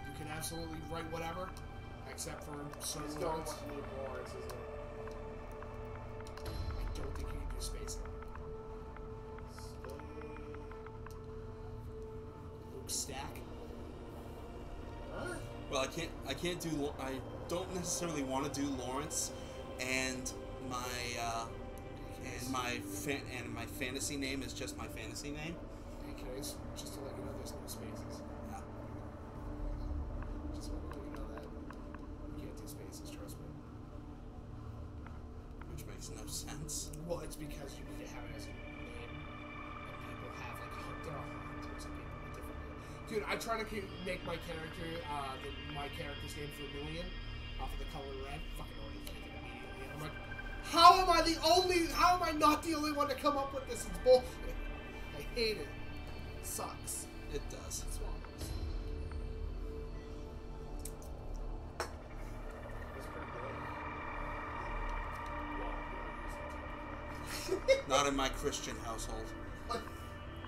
You can absolutely write whatever, except for certain He's going words. with Luke Lawrence, isn't he? I don't think you can do spacing. Stack. Huh? Well, I can't. I can't do. I don't necessarily want to do Lawrence, and my uh, and my and my fantasy name is just my fantasy name. AKs, just to let you know there's no spaces. Yeah. Just want to let you know that. You can't do spaces, trust me. Which makes no sense. Well, it's because you Dude, I try to make my character, uh, the, my character's name Vermilion off of the color red. Fucking already thinking immediately. I'm like, how am I the only, how am I not the only one to come up with this? It's bullshit. I hate it. it sucks. It does. It swallows. not in my Christian household.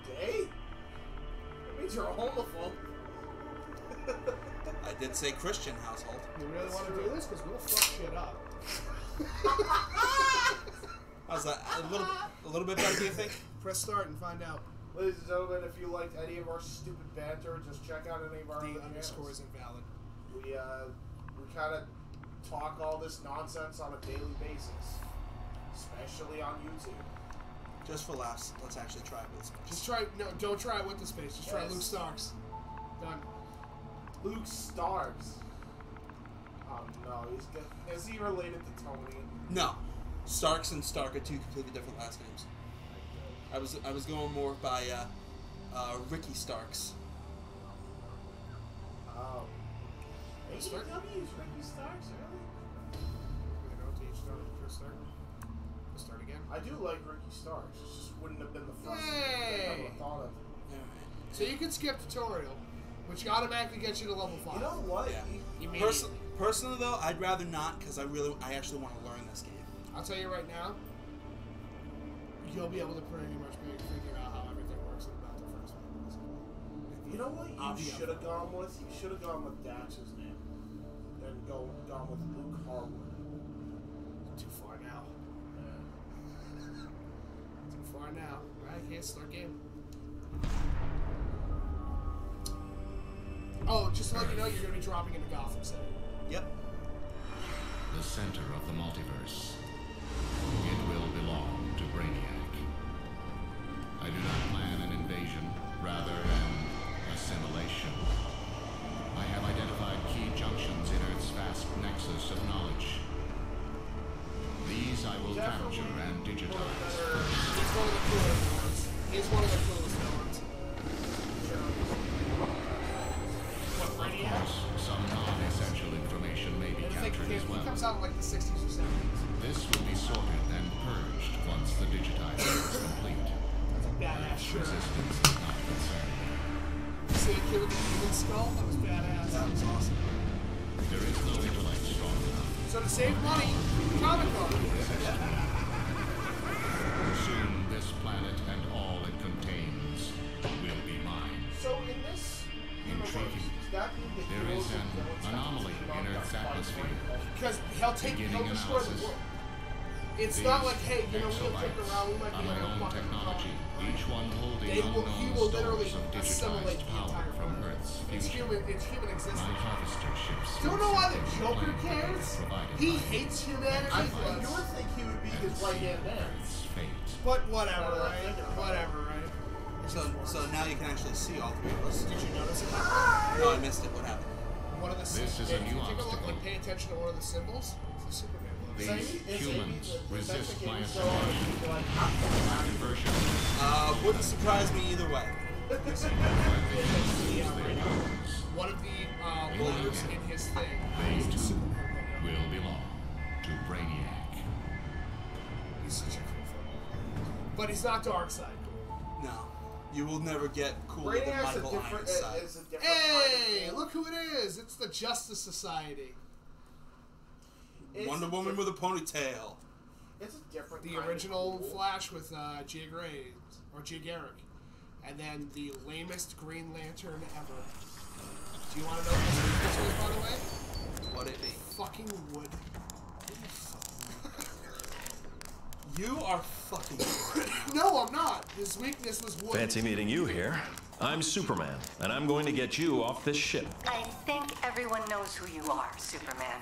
Gay? That means [LAUGHS] you're a homophobe. [LAUGHS] I did say Christian household. You really want to do this? Because we'll fuck shit up. [LAUGHS] How's that? A little, a little bit better, do you think? Press start and find out. Ladies and gentlemen, if you liked any of our stupid banter, just check out any of our The underscore is invalid. We uh, we kind of talk all this nonsense on a daily basis, especially on YouTube. Just for laughs, let's actually try it with space. Just try. No, don't try it with the space. Just try Luke Starks. Done. Luke Starks. Oh no, he's good. Is he related to Tony? No, Starks and Stark are two completely different last names. I was I was going more by uh, uh, Ricky Starks. Stark? AEW's Ricky Starks, really? You know, to each start. Press start. Press start again. I do like Ricky Starks. It just wouldn't have been the first thing I would have thought of. So you can skip tutorial, which automatically gets you to level five. You know what? Yeah. He- Immediately. Person, personally though, I'd rather not because I really I actually want to learn this game. I'll tell you right now. You'll be able to pretty much figure out how everything works in about the first minutes. You know what you should have gone with? You should have gone with Dax's name. Then go gone with Luke Harwood. Too far now. Too far now. Right, can't start game. Oh, just to let you know, you're gonna be dropping into Gotham City. Yep. The center of the multiverse. It will belong to Brainiac. I do not plan an invasion, rather It's not like, hey, you know, we'll kick around, we might be my able own technology, each one holding They will- he unknown will literally of assimilate digitized the power entire from. Earth's It's human, it's human My existence. harvester ships. Don't know why the Joker cares. He hates humanity. I, but- you would think he would be his right hand man. But whatever, right? thinking about it. Whatever, right? So so now you can actually see all three of us. Did you notice it? No, I missed it. What happened? One of the This is a if you new take a look, obstacle. like, pay attention to one of the symbols. It's a Superman logo. These humans resist my game so assimilation. hard, like, I'm Conversion. Uh, wouldn't surprise me either way. One of the uh, letters in his thing They is too will belong to Brainiac. He's such a cool film. But he's not Darkseid. No, you will never get cooler than Brainiac's a Michael Ironside. is Hey, look who it is! It's the Justice Society. It's Wonder Woman diff- with a ponytail. It's a different The kind of original cool. Flash with uh, Jay Graves, or Jay Garrick. And then the lamest Green Lantern ever. Do you want to know what this weakness was, by the way? What it be? Fucking wood. [LAUGHS] You are fucking. [LAUGHS] No, I'm not. His weakness was wood. Fancy meeting you here. I'm Superman, and I'm going to get you off this ship. I think everyone knows who you are, Superman.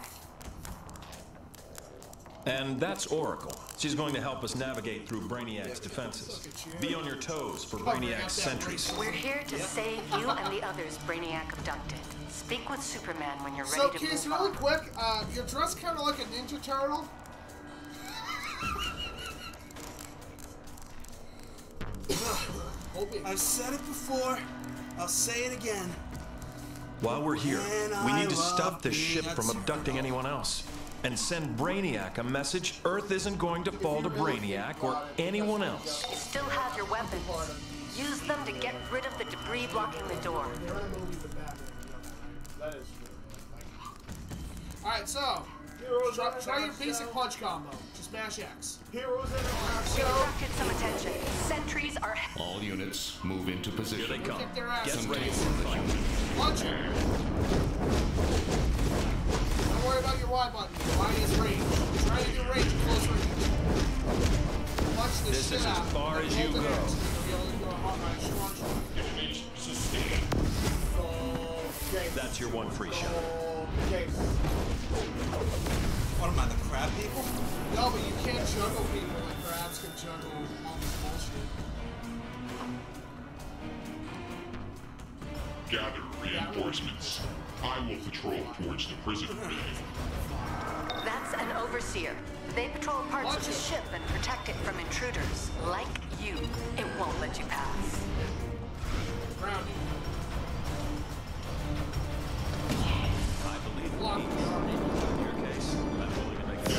And that's Oracle. She's going to help us navigate through Brainiac's defenses. Be on your toes for Brainiac's sentries. We're here to save you and the others Brainiac abducted. Speak with Superman when you're So, ready to Keys, move really on. quick, uh, you're dressed kind of like a Ninja Turtle. I've said it before. I'll say it again. While we're here, And we I need to stop this ship from abducting anyone else. And send Brainiac a message Earth isn't going to fall to Brainiac or anyone else. You still have your weapons. Use them to get rid of the debris blocking the door. You're in a movie with Batman. you know that, right? That is true. Alright, so, Heroes try, try your basic Side. punch combo. Just Smash X. Heroes in We attracted some attention. Sentries are. All units move into position. Here they come. Kick their ass. Get ready for the the fight. humans. Punch it. Don't worry about your Y button. Y is range. Try to do range close range. Punch the This shit is as far as you go. in, so you'll be able to do a hot ride strong shot. Okay. That's your one free shot. Okay. What am I, the crab people? No, but you can't juggle people like crabs can juggle all this bullshit. Gather reinforcements. I will patrol towards the prison bay. That's an overseer. They patrol parts of the it. ship and protect it from intruders. Like you. It won't let you pass. Grounded. I believe Block in the army. your case. I'm willing to make it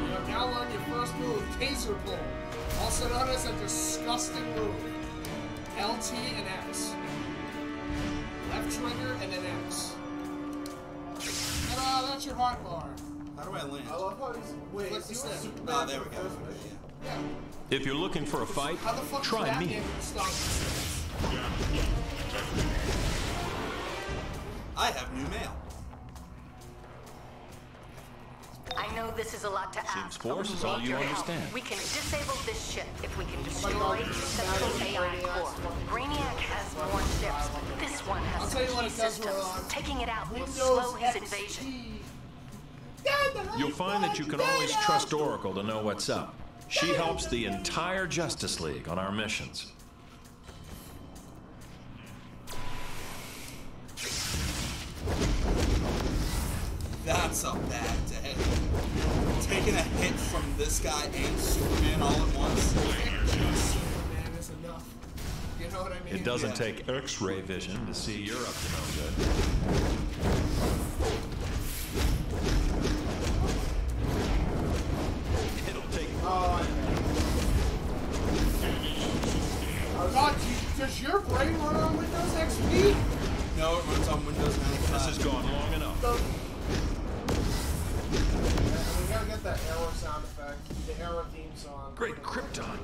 You have now learned your first move, Taser Pull. Also known as a disgusting move. LT and X. Left trigger and then X. Ta-da, that's your hot bar. How do I land? I love how he's. Wait, Click is the he stick. Oh, there we go. Yeah. If you're looking for a fight, How the fuck try me. gonna stop this? I have new mail. I know this is a lot to ask. Seems force but we is all need you your help. understand. We can disable this ship if we can destroy all the these central AI core. Brainiac has more ships, but this one has tell you some key systems. Taking it out will slow his invasion. You'll find that you can always trust Oracle to know what's up. She helps the entire Justice League on our missions. That's a bad day. Taking a hit from this guy and Superman all at once. Superman is enough. You know what I mean? It doesn't Yeah. take X-ray vision to see you're up to no good. It'll take Oh, oh God, does your brain run on Windows XP? No, it runs on Windows 95. This has gone long enough. I... gotta get that arrow sound effect. The arrow theme song. Great Krypton.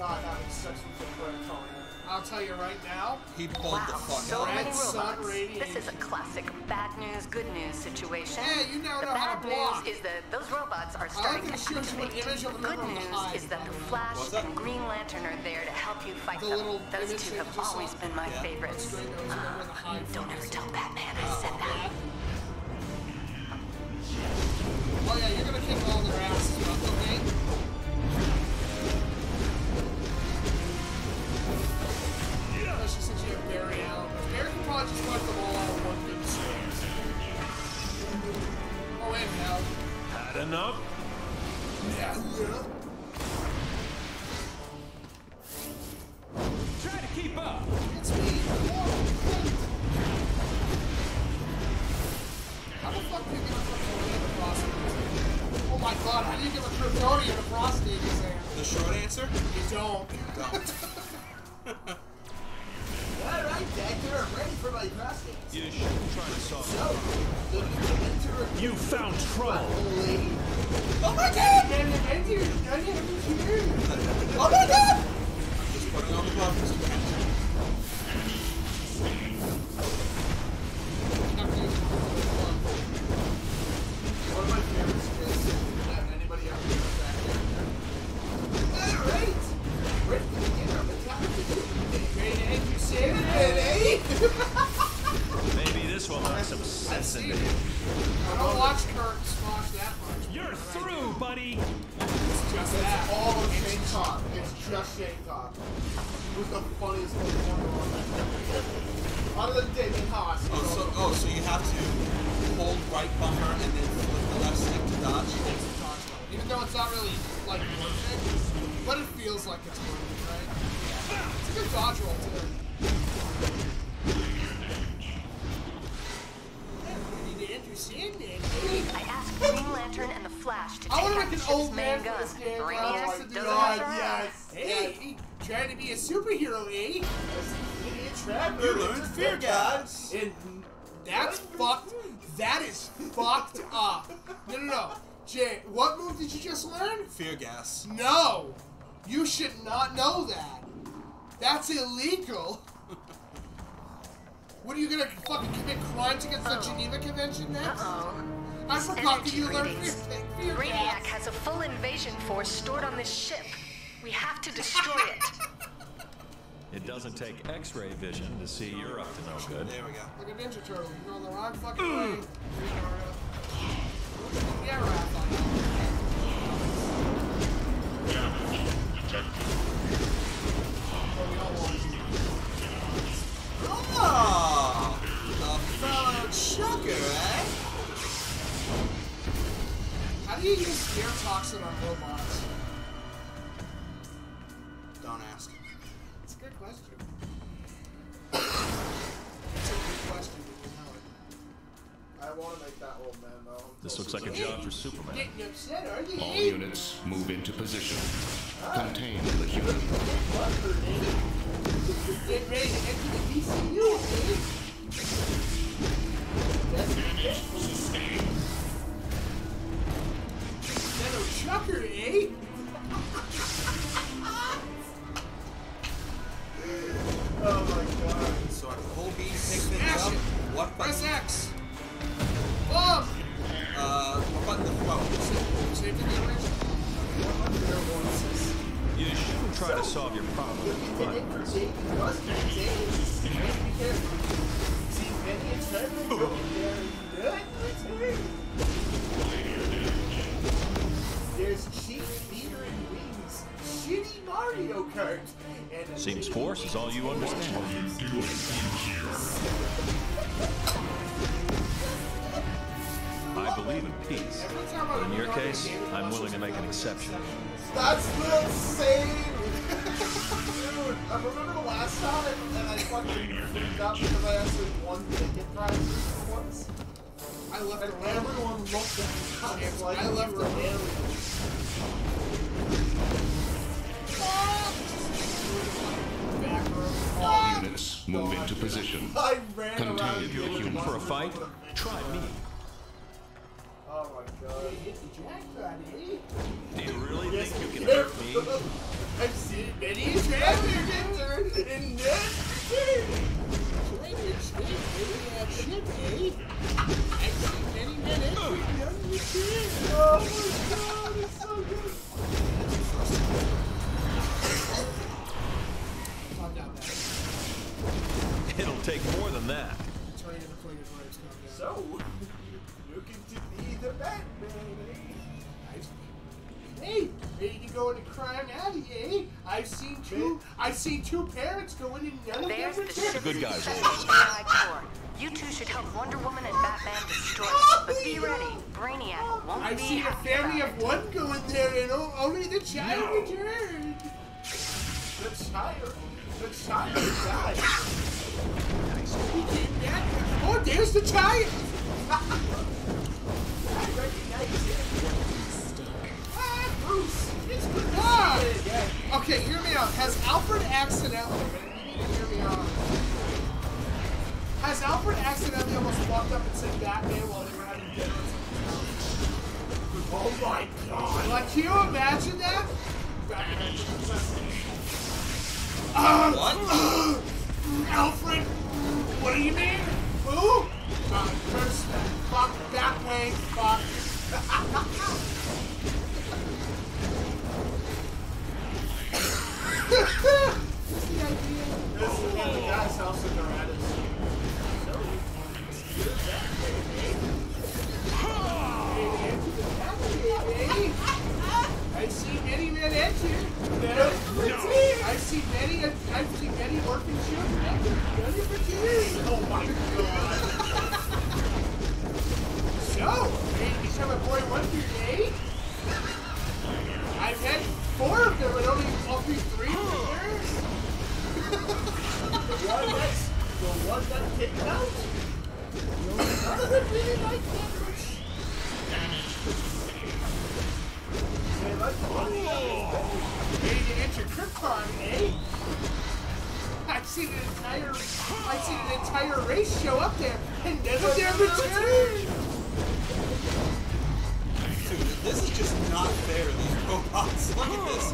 Lois not die having sex with the Kryptonian? I'll tell you right now. He pulled the Wow, fuck so out. many Red sun robots. This is a classic bad news, good news situation. Yeah, you never the know how bad to block. news is that those robots are starting that to it shows activate. image of The good another on the news hive, is that the the. Flash that? and Green Lantern are there to help you fight The them. Those two have always been my Yeah. favorites. Straight nose, ah, remember the hive Don't ever tell one? Batman I said that. Oh yeah, oh, you're gonna kick all their asses, but okay? That enough? Yeah. Old main man gun. for this game. Brainiac Oh my doesn't god, deserve yes. Hey, trying to be a superhero, eh? Idiot Trapper. You learned fear gas. And That's fucked. That is fucked up. No, no, no. Jay, what move did you just learn? Fear gas. No! You should not know that. That's illegal. [LAUGHS] What are you gonna fucking commit crimes against the Geneva Convention next? Uh-oh. I forgot Energy readings. fear, fear Brainiac has a full invasion force stored on this ship. We have to destroy it. [LAUGHS] It doesn't take X-ray vision to see you're up to no good. There we go. Like a Ninja Turtle. You're going the wrong fucking way. Leonardo. Yeah, Raphael. But we all want you. Oh, a fellow chucker, eh? How do you use fear toxin on robots? Don't ask. It's a good question. It's a good question. You know it. I want to make that old man though. This looks like a job for Superman. Getting upset, are you? All units move into position. Contain the human. Get ready to enter the VCU? Shadow Chucker, eh? Oh my god. So I hold B, pick things Smash up. it. What Press? X. Boom! Uh, what button to throw? Same thing the original. You shouldn't try to solve your problem with buttons. There's cheap beer and wings, shitty Mario Kart, and a Seems force is all you understand. What are you doing here? I believe in peace. But in your case, I'm willing to make an exception. That's the same. [LAUGHS] Dude, I remember the last time, and I fucking freaked out because I actually won ticket prizes for once. I left And everyone looked at me like I left we the were All units move into position. I ran around Contain your doing human. For a fight? Try me. Oh my god. Hit the jackpot, eh? Do you really Yes, think you can hurt me? [LAUGHS] I've seen many travelers enter and never return. Trainer Smith, maybe that ship, eh? I've seen many men enter and none return. Oh my god, It'll take more than that. Turning into playing his rights, calm down. So, looking to be the Batman, eh? Hey, ready to go into crime alley, eh? I've seen two. I've seen two parents go in and none of There's them the returned. ship Good guys Special always. AI core. You two should help Wonder Woman and Batman destroy it. But be ready, Brainiac won't I be see a family about of one going there, and o- only the child No. returned. The child. The child died. He came back. Oh, there's the child. I recognize. Ah, Bruce. It's good. Ah. Okay, hear me out. Has Alfred accidentally? Has Alfred accidentally almost walked up and said Batman while they were having dinner? Oh my god. Like, can you imagine that? Uh, What? Alfred, what do you mean? Who? Uh, curse that. Fuck, Batman, fuck. [LAUGHS] What's the idea? This is at the guy's house in Dorados. So, you're I see many men enter. I see many. I've seen many orphan children enter. None of the kids. Oh my god. So, ready to become a boy wonder, eh? I've had four of them, and only only three were girls. [GASPS] The one that's the one that kicked out. None of them really like that. Krypton, eh? I've seen an entire, I've seen an entire race show up there, and none of them returned. Dude, this is just not fair, these robots. Look at this.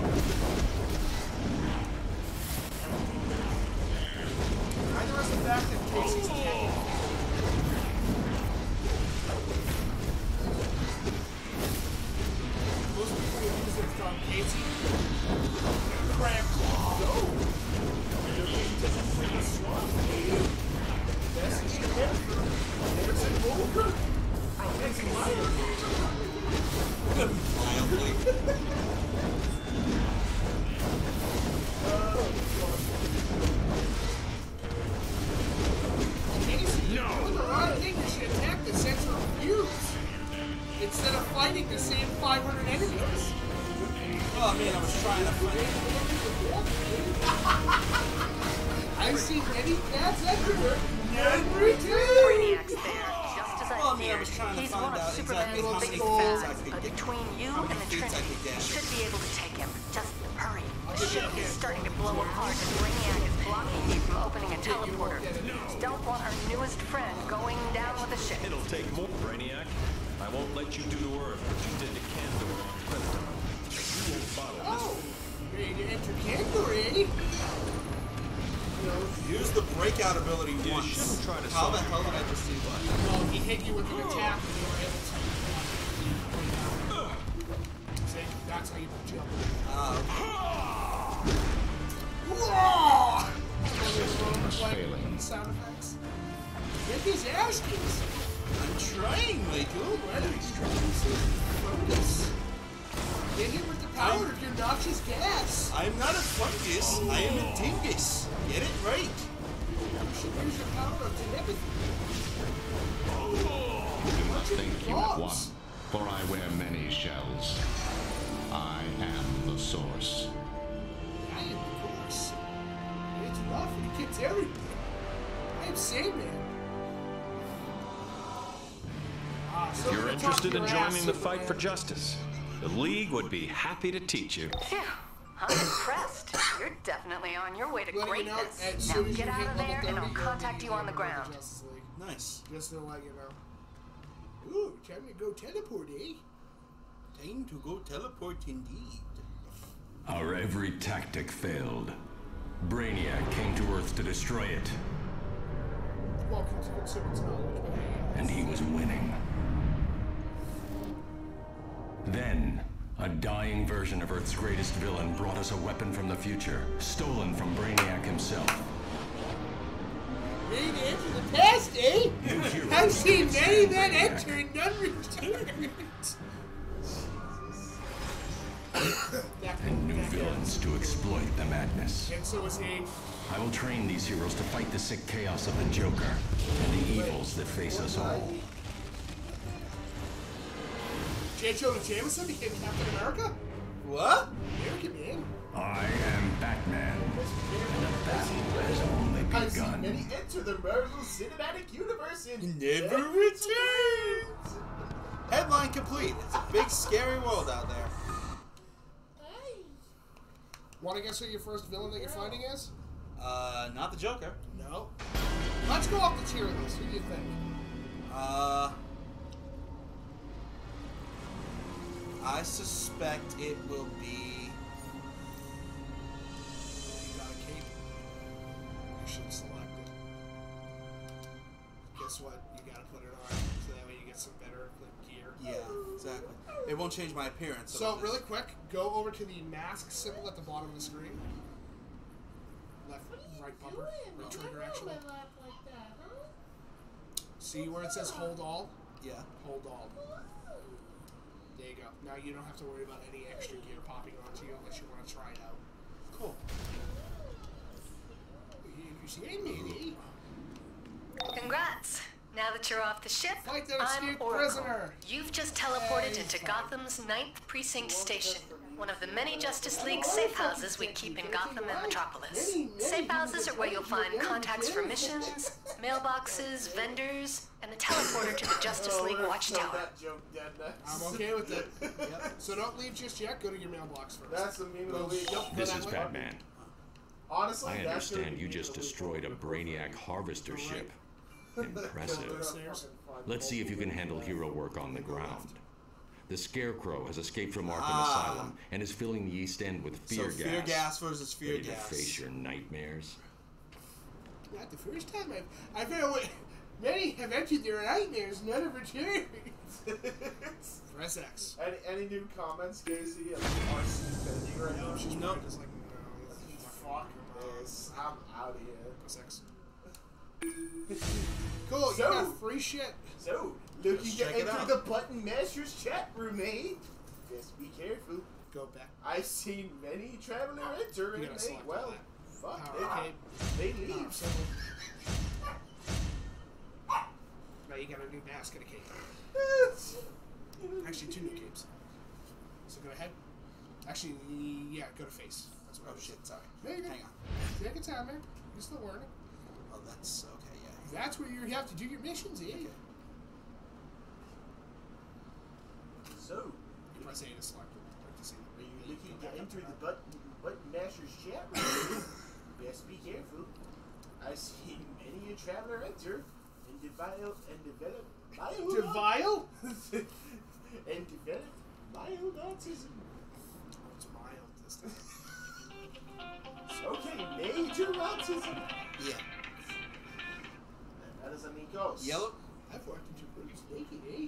Neither is the fact that Casey's dead. Teleporter. Don't want our newest friend going down with the ship. It'll take more, Brainiac. I won't let you do to Earth what you did to Kandor on Krypton. You won't bottle this Oh, ready to enter Kandor, eh? Use the breakout ability You once. shouldn't try to How the hell did I just do that? Well, he hit you with an attack and you were able to. See, that's how you jump. Uh, Whoa! Like failing. Sound effects. Get his ass kicks. I'm trying, Michael. Why don't you try to focus? Get hit with the power of your noxious gas. I'm not a fungus. I am a dingus. Get it right. You should use your power of telepathy. Oh. Do not think you have won, for I wear many shells. I am the source. It's rough and it gets everything. I am Sandman. Ah, so If you're interested in joining the fight for justice, the League would be happy to teach you. Phew, I'm impressed. You're definitely on your way to Well, you know, greatness. as Now get out of there, 30, and I'll contact you on the able to go to ground. Justice League. Nice. Just to let you know. Ooh, time to go teleport, eh? Time to go teleport indeed. Our every tactic failed. Brainiac came to Earth to destroy it, Welcome to Consumers Knowledge. and he was winning. Then, a dying version of Earth's greatest villain brought us a weapon from the future, stolen from Brainiac himself. Ready to enter the past, eh? I've seen many men enter and none return. [LAUGHS] and new villains to exploit the madness. And so is he. I will train these heroes to fight the sick chaos of the Joker and the evils that face us all. J. Jonah Jameson became Captain America? What? American man. I am Batman. And the battle has only I see begun. many enter the Marvel Cinematic Universe and Never returns. Headline complete. It's a big, scary world out there. Want to guess who your first villain that you're fighting is? Uh, not the Joker. No. Let's go off the tier list. Who do you think? Uh, I suspect it will be. You got a cape. You should select it. Guess what? You gotta put it on so that way you get some better like, gear. Yeah, exactly. It won't change my appearance. So really quick, go over to the mask symbol at the bottom of the screen. Left, right bumper, right trigger actually. See where it says hold all? Yeah. Hold all. There you go. Now you don't have to worry about any extra gear popping onto you unless you want to try it out. Cool. You, you see, hey, maybe. Congrats! Now that you're off the ship, I'm escaped Oracle. prisoner. You've just teleported into Gotham's Ninth Precinct Station, one of the many Justice League safe houses we keep in Gotham and Metropolis. Safe houses are where you'll find contacts for missions, [LAUGHS] mailboxes, vendors, and the teleporter to the [LAUGHS] Justice oh, League Watchtower. That joke dead next. I'm okay with it. [LAUGHS] Yep. So don't leave just yet. Go to your mailbox first. That's the meme of the week. Yep, This is. Batman. Honestly, I understand you just of the week. destroyed a Brainiac harvester ship. Impressive. Let's see if you can handle hero work on the ground. The Scarecrow has escaped from Arkham Ah. Asylum and is filling the East End with fear so gas. fear gas versus fear Ready gas. to face your nightmares? Not the first time I've I've been away. Many have entered their nightmares, none have returned. [LAUGHS] Press X. Any, any new comments, Casey? Of our stupidity right now? No, she's Nope. just like, no, Fuck this. I'm out of here. Press X. Cool, you So- got free shit. So, looking Let's to enter the Button Mashers chat room, eh? Just be careful. Go back. I've seen many traveler enter You and they, well, fuck, Power they, they leave. symbol. Now you got a new mask and a cape. Actually, two new capes. So go ahead. Actually, yeah, go to face. That's what I Oh was shit! Sorry. You. Hang on. Take your time, man. You're still learning. Oh, that's okay. Yeah. That's where you have to do your missions, eh? Okay. So, You press A to select it. Like to see are you looking to enter the Button, button Mashers chat room? [COUGHS] Just be careful. I've seen many a traveler enter and develop and develop mild Devile? [LAUGHS] and develop mild autism. Oh, it's mild this time. Okay, major autism. Yeah. That doesn't mean ghosts. Yellow. I've walked into rooms naked, eh?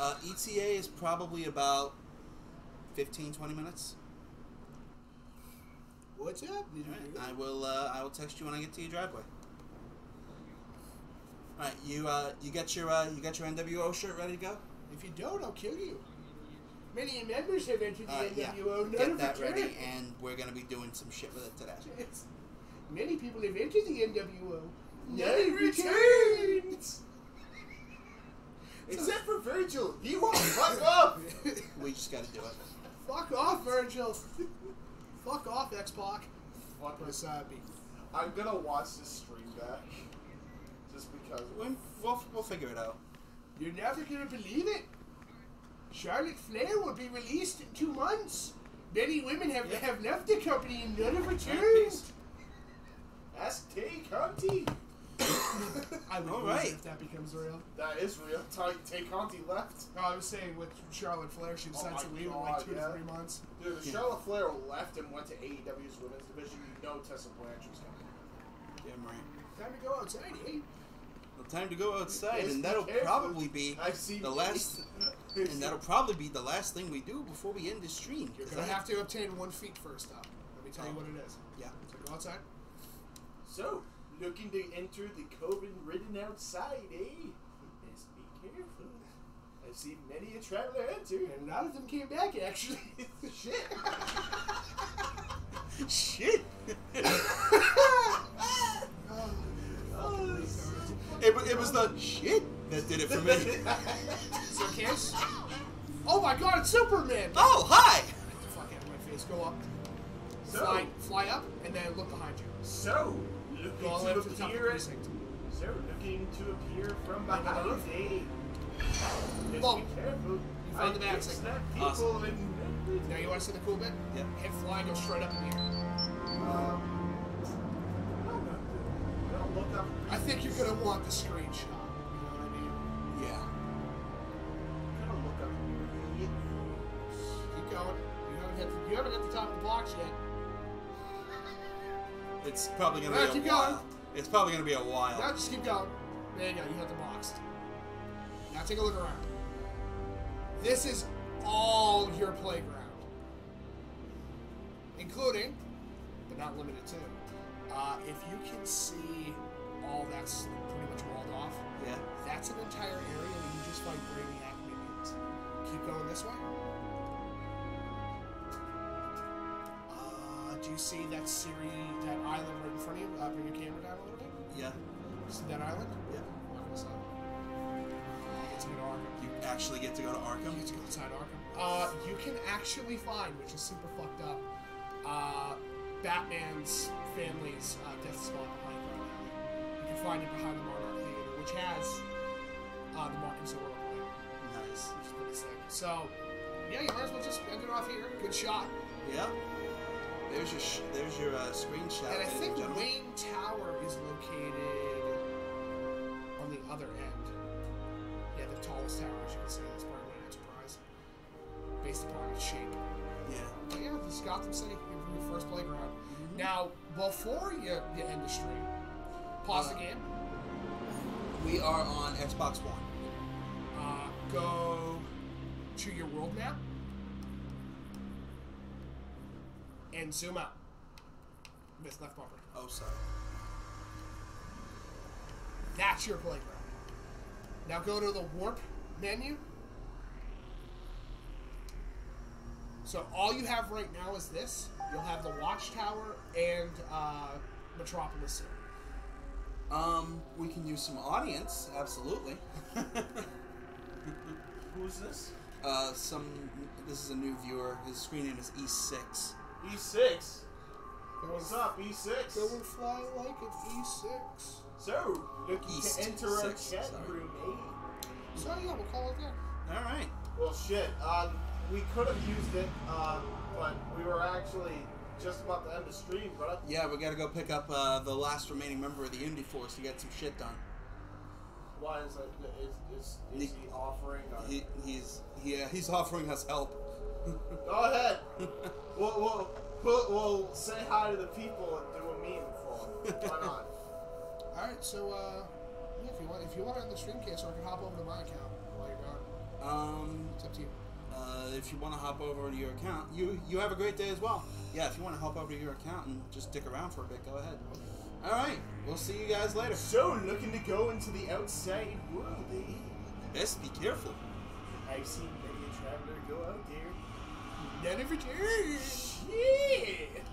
Uh, ETA is probably about 15, 20 minutes. What's up, little Alright, dude? I will. Uh, I will text you when I get to your driveway. All right, you. Uh, you got your. Uh, you got your NWO shirt ready to go. If you don't, I'll kill you. Many members have entered the Uh, yeah. NWO. None Get that ready, returned. and we're gonna be doing some shit with it today. Yes. Many people have entered the NWO. None None have returned. returned. Except for Virgil. He won't fuck [LAUGHS] up! We just got to do it. Fuck off, Virgil. [LAUGHS] Fuck off, X-Pac. Fuck this. Wasabi. I'm gonna watch this stream back. Just because. We'll, we'll, we'll figure it out. You're never gonna believe it. Charlotte Flair will be released in two months. Many women have, have left the company and none have returned. Ask Tay Conti. I would All lose right. it if that becomes real. That is real. Tay, Tay Conti left. No, I was saying with Charlotte Flair, she Oh decides my to leave in like two yeah. to three months. Dude, if Charlotte Flair left and went to AEW's women's division, you know Tessa Blanchard's coming. Damn right. Time to go outside, eh? Well, time to go outside, Yes, and that'll probably be I've the last. [LAUGHS] and that'll probably be the last thing we do before we end this stream. You're 'cause gonna I- have to obtain one feat first, though. Let me tell you what it is. Yeah. So go outside. So, looking to enter the Coven ridden outside, eh? You best be careful. I've seen many a traveler enter. And none of them came back, actually. [LAUGHS] Shit. Shit. [LAUGHS] It, it was the shit that did it for me. Is there a case? Oh my god, it's Superman! oh, hi! Get the fuck out of my face. Go up. So- Fly, fly up, and then look behind you. So, Go all the looking to up to the top of the appear. So, looking to appear from behind. on the roof. Hey. Just be careful. You found the bag, can so- snap people Awesome. and Now you want to see the cool bit? Yep. Hit fly, go straight up in the air. Um, I don't know. I don't look up. I think you're gonna want the screenshot. You know what I mean? Yeah. Don't look up. Keep going. You haven't hit. You haven't hit the top of the box yet. It's probably gonna be a keep while. going. It's probably gonna be a while. Now just keep going. There you go. You got the box. Now take a look around. This is all your playground, including, but not limited to. Uh, if you can see all that's pretty much walled off, Yeah. that's an entire area where you just fight Brainiac minions. Keep going this way. Do you see that Siri, that island right in front of you? Uh, bring your camera down a little bit. Yeah. See that island? Yeah. You get to go to Arkham. You actually get to go to Arkham. You get to go inside Arkham. Uh, you can actually find, which is super fucked up, uh, Batman's family's uh, death spot behind right now. You can find it behind the Monarch Theater, which has uh, the Zero player, Nice. which is pretty sick. So, yeah, you might as well just end it off here. Good shot. Yeah. There's your sh- there's your uh, screenshot, And I think. Wayne Tower is located on the other end. Yeah, the tallest tower, as you can see, is part of Enterprise, based upon its shape. Yeah. But yeah, this is Gotham City, your, your first playground. Now, before you, you end the stream, pause the Uh, game, We are on Xbox One. uh, go to your world map, and zoom out. Miss left bumper. Oh, sorry. That's your playground. Now go to the warp menu. So all you have right now is this. You'll have the watchtower and uh, Metropolis City. Um, we can use some audience, absolutely. [LAUGHS] Who's this? uh, some. This is a new viewer. His screen name is E6. E6. What's up, E6? Go and fly like an E6. So, looking East to enter our six, chat room, eh? So yeah, we'll call it there. All right. Well, shit. Um, we could have used it, um, but we were actually just about to end the stream, bro. Yeah, we gotta go pick up uh, the last remaining member of the Indy Force to get some shit done. Why is that? Is, is, is he offering? Uh, He, he's he, uh, he's offering us help. Go ahead. we'll, we'll, we'll, we'll say hi to the people and do a meme for them. Why not? [LAUGHS] All right, so uh, yeah, if you want, if you want to end the stream case, or I can hop over to my account while you're gone. Um, It's up to you. uh, if you want to hop over to your account, you you have a great day as well. Yeah, if you want to hop over to your account and just stick around for a bit, go ahead. All right, we'll see you guys later. So, looking to go into the outside world, eh? Best be careful. I've seen many a traveler go out there. None of it. Shit!